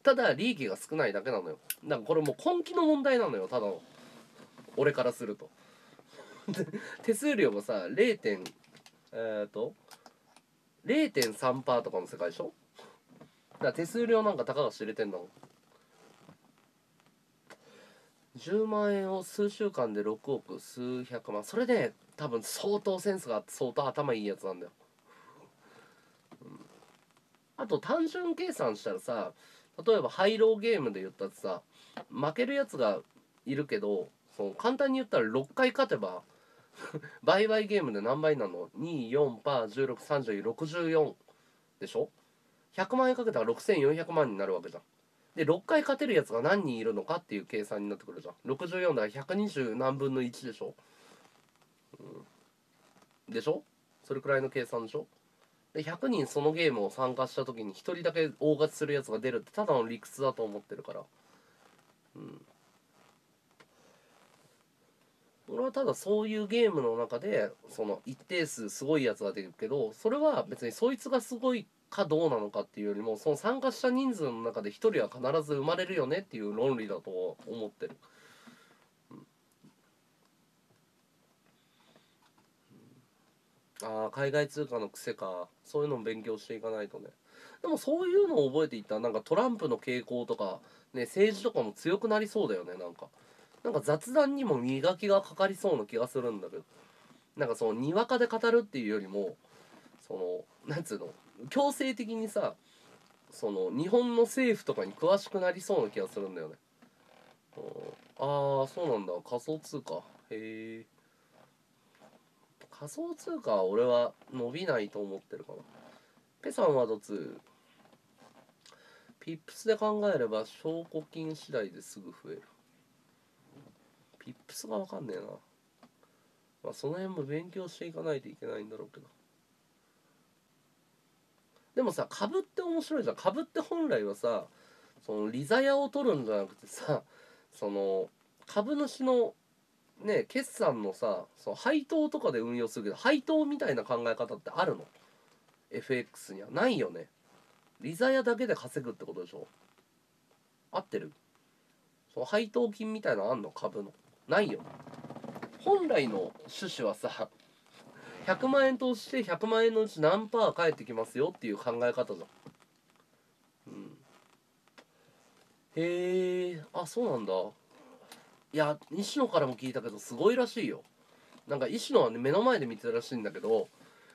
ただ利益が少ないだけなのよ。だからこれもう根気の問題なのよただの。俺からすると。手数料がさ 0. 点えっ、と0.3%とかの世界でしょ？だから手数料なんかたかが知れてんだもん。10万円を数週間で6億数百万それで多分相当センスがあって相当頭いいやつなんだよ、うん、あと単純計算したらさ例えばハイローゲームで言ったらさ負けるやつがいるけどその簡単に言ったら6回勝てば 倍々ゲームで何倍なの ?24 パー163264でしょ？100万円かけたら6400万になるわけじゃん。で6回勝てるやつが何人いるのかっていう計算になってくるじゃん。64だから120何分の1でしょ、うん、でしょ？それくらいの計算でしょ？で100人そのゲームを参加した時に1人だけ大勝ちするやつが出るってただの理屈だと思ってるから。うん。俺はただそういうゲームの中でその一定数すごいやつが出るけどそれは別にそいつがすごいかどうなのかっていうよりもその参加した人数の中で1人は必ず生まれるよねっていう論理だと思ってる。ああ海外通貨の癖か。そういうのも勉強していかないとね。でもそういうのを覚えていったらなんかトランプの傾向とか、ね、政治とかも強くなりそうだよねなんか。なんか雑談にも磨きがかかりそうな気がするんだけど。なんかそのにわかで語るっていうよりもそのなんつうの？強制的にさその日本の政府とかに詳しくなりそうな気がするんだよね。ああそうなんだ。仮想通貨。へえ仮想通貨は俺は伸びないと思ってるかな。ペさんはどつピップスで考えれば証拠金次第ですぐ増える。ピップスが分かんねえな。まあその辺も勉強していかないといけないんだろうけど。でもさ株って面白いじゃん。株って本来はさその利ザヤを取るんじゃなくてさその株主のね決算のさその配当とかで運用するけど配当みたいな考え方ってあるの？FX には。ないよね。利ザヤだけで稼ぐってことでしょ？合ってる？その配当金みたいなのあんの？株の。ないよ本来の趣旨はさ100万円投資して100万円のうち何パー返ってきますよっていう考え方じゃん。うん。へえあそうなんだ。いや西野からも聞いたけどすごいらしいよ。なんか石野はね目の前で見てたらしいんだけど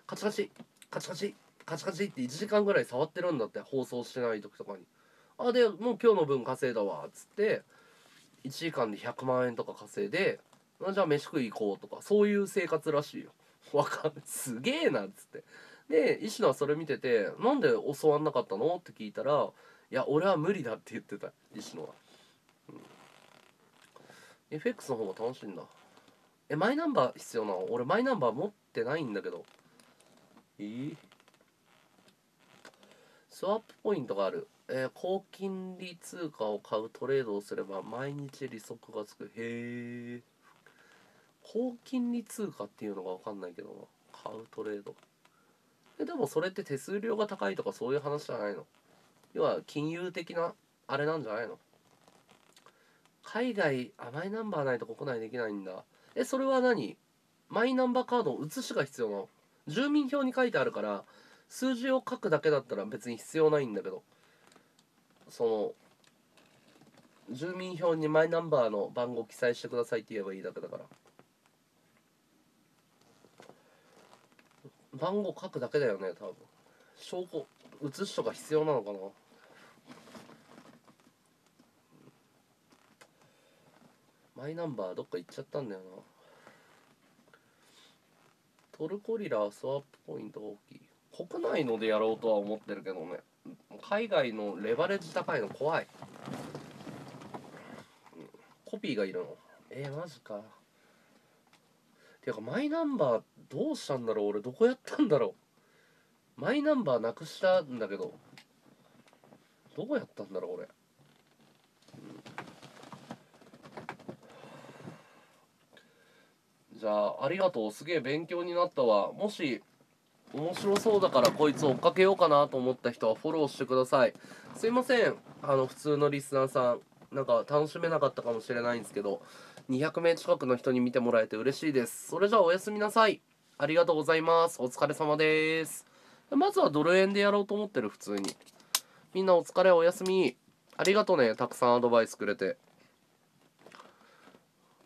カチカチカチカチカチカチって1時間ぐらい触ってるんだって放送してない時とかに。あでもう今日の分稼いだわっつって1時間で100万円とか稼いでじゃあ飯食い行こうとかそういう生活らしいよ。わかんすげえなっつって。で石野はそれ見てて「なんで教わんなかったの?」って聞いたら「いや俺は無理だ」って言ってた石野は、うん、FX の方が楽しいんだ。えマイナンバー必要なの？俺マイナンバー持ってないんだけど。え、スワップポイントがある。えー、高金利通貨を買うトレードをすれば毎日利息がつく。へえ高金利通貨っていうのが分かんないけどな買うトレード。えでもそれって手数料が高いとかそういう話じゃないの？要は金融的なあれなんじゃないの？海外あマイナンバーないと国内できないんだ。えそれは何？マイナンバーカードを写しが必要なの？住民票に書いてあるから数字を書くだけだったら別に必要ないんだけど。その住民票にマイナンバーの番号を記載してくださいって言えばいいだけだから。番号書くだけだよね多分。証拠写しとか必要なのかな。マイナンバーどっか行っちゃったんだよな。トルコリラスワップポイント大きい。国内のでやろうとは思ってるけどね。海外のレバレッジ高いの怖い。コピーがいるの。えー、マジか。ていうかマイナンバーどうしたんだろう？俺どこやったんだろう？マイナンバーなくしたんだけど。どこやったんだろう？俺、じゃあありがとう。すげえ勉強になったわ。もし面白そうだからこいつ追っかけようかなと思った人はフォローしてください。すいません。あの普通のリスナーさん。なんか楽しめなかったかもしれないんですけど。200名近くの人に見てもらえて嬉しいです。それじゃあおやすみなさい。ありがとうございます。お疲れ様です。まずはドル円でやろうと思ってる普通に。みんなお疲れおやすみ。ありがとうねたくさんアドバイスくれて。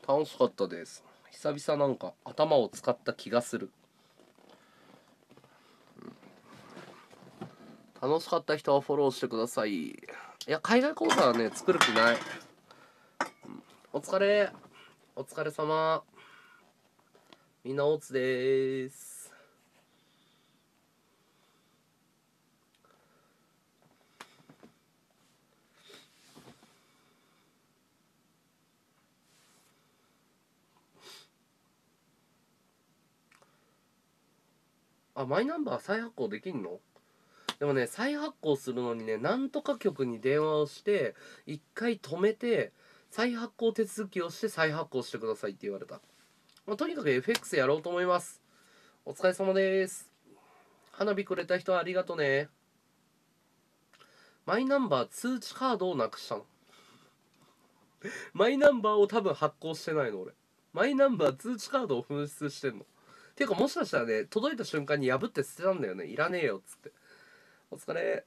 楽しかったです。久々なんか頭を使った気がする。楽しかった人はフォローしてください。いや海外講座はね作る気ない。お疲れ。お疲れ様。みんなおつです。あマイナンバー再発行できんの？でもね再発行するのにねなんとか局に電話をして一回止めて再発行手続きをして再発行してくださいって言われた、まあ、とにかく FX やろうと思います。お疲れ様です。花火くれた人ありがとね。マイナンバー通知カードをなくしたの。マイナンバーを多分発行してないの俺。マイナンバー通知カードを紛失してんの。ていうかもしかしたらね届いた瞬間に破って捨てたんだよね。いらねえよっつって。お疲れ。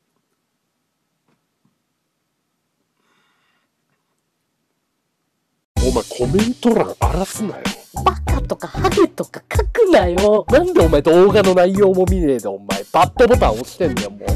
お前コメント欄荒らすなよ。バカとかハゲとか書くなよ。なんでお前動画の内容も見ねえでお前。バッドボタン押してんだよもう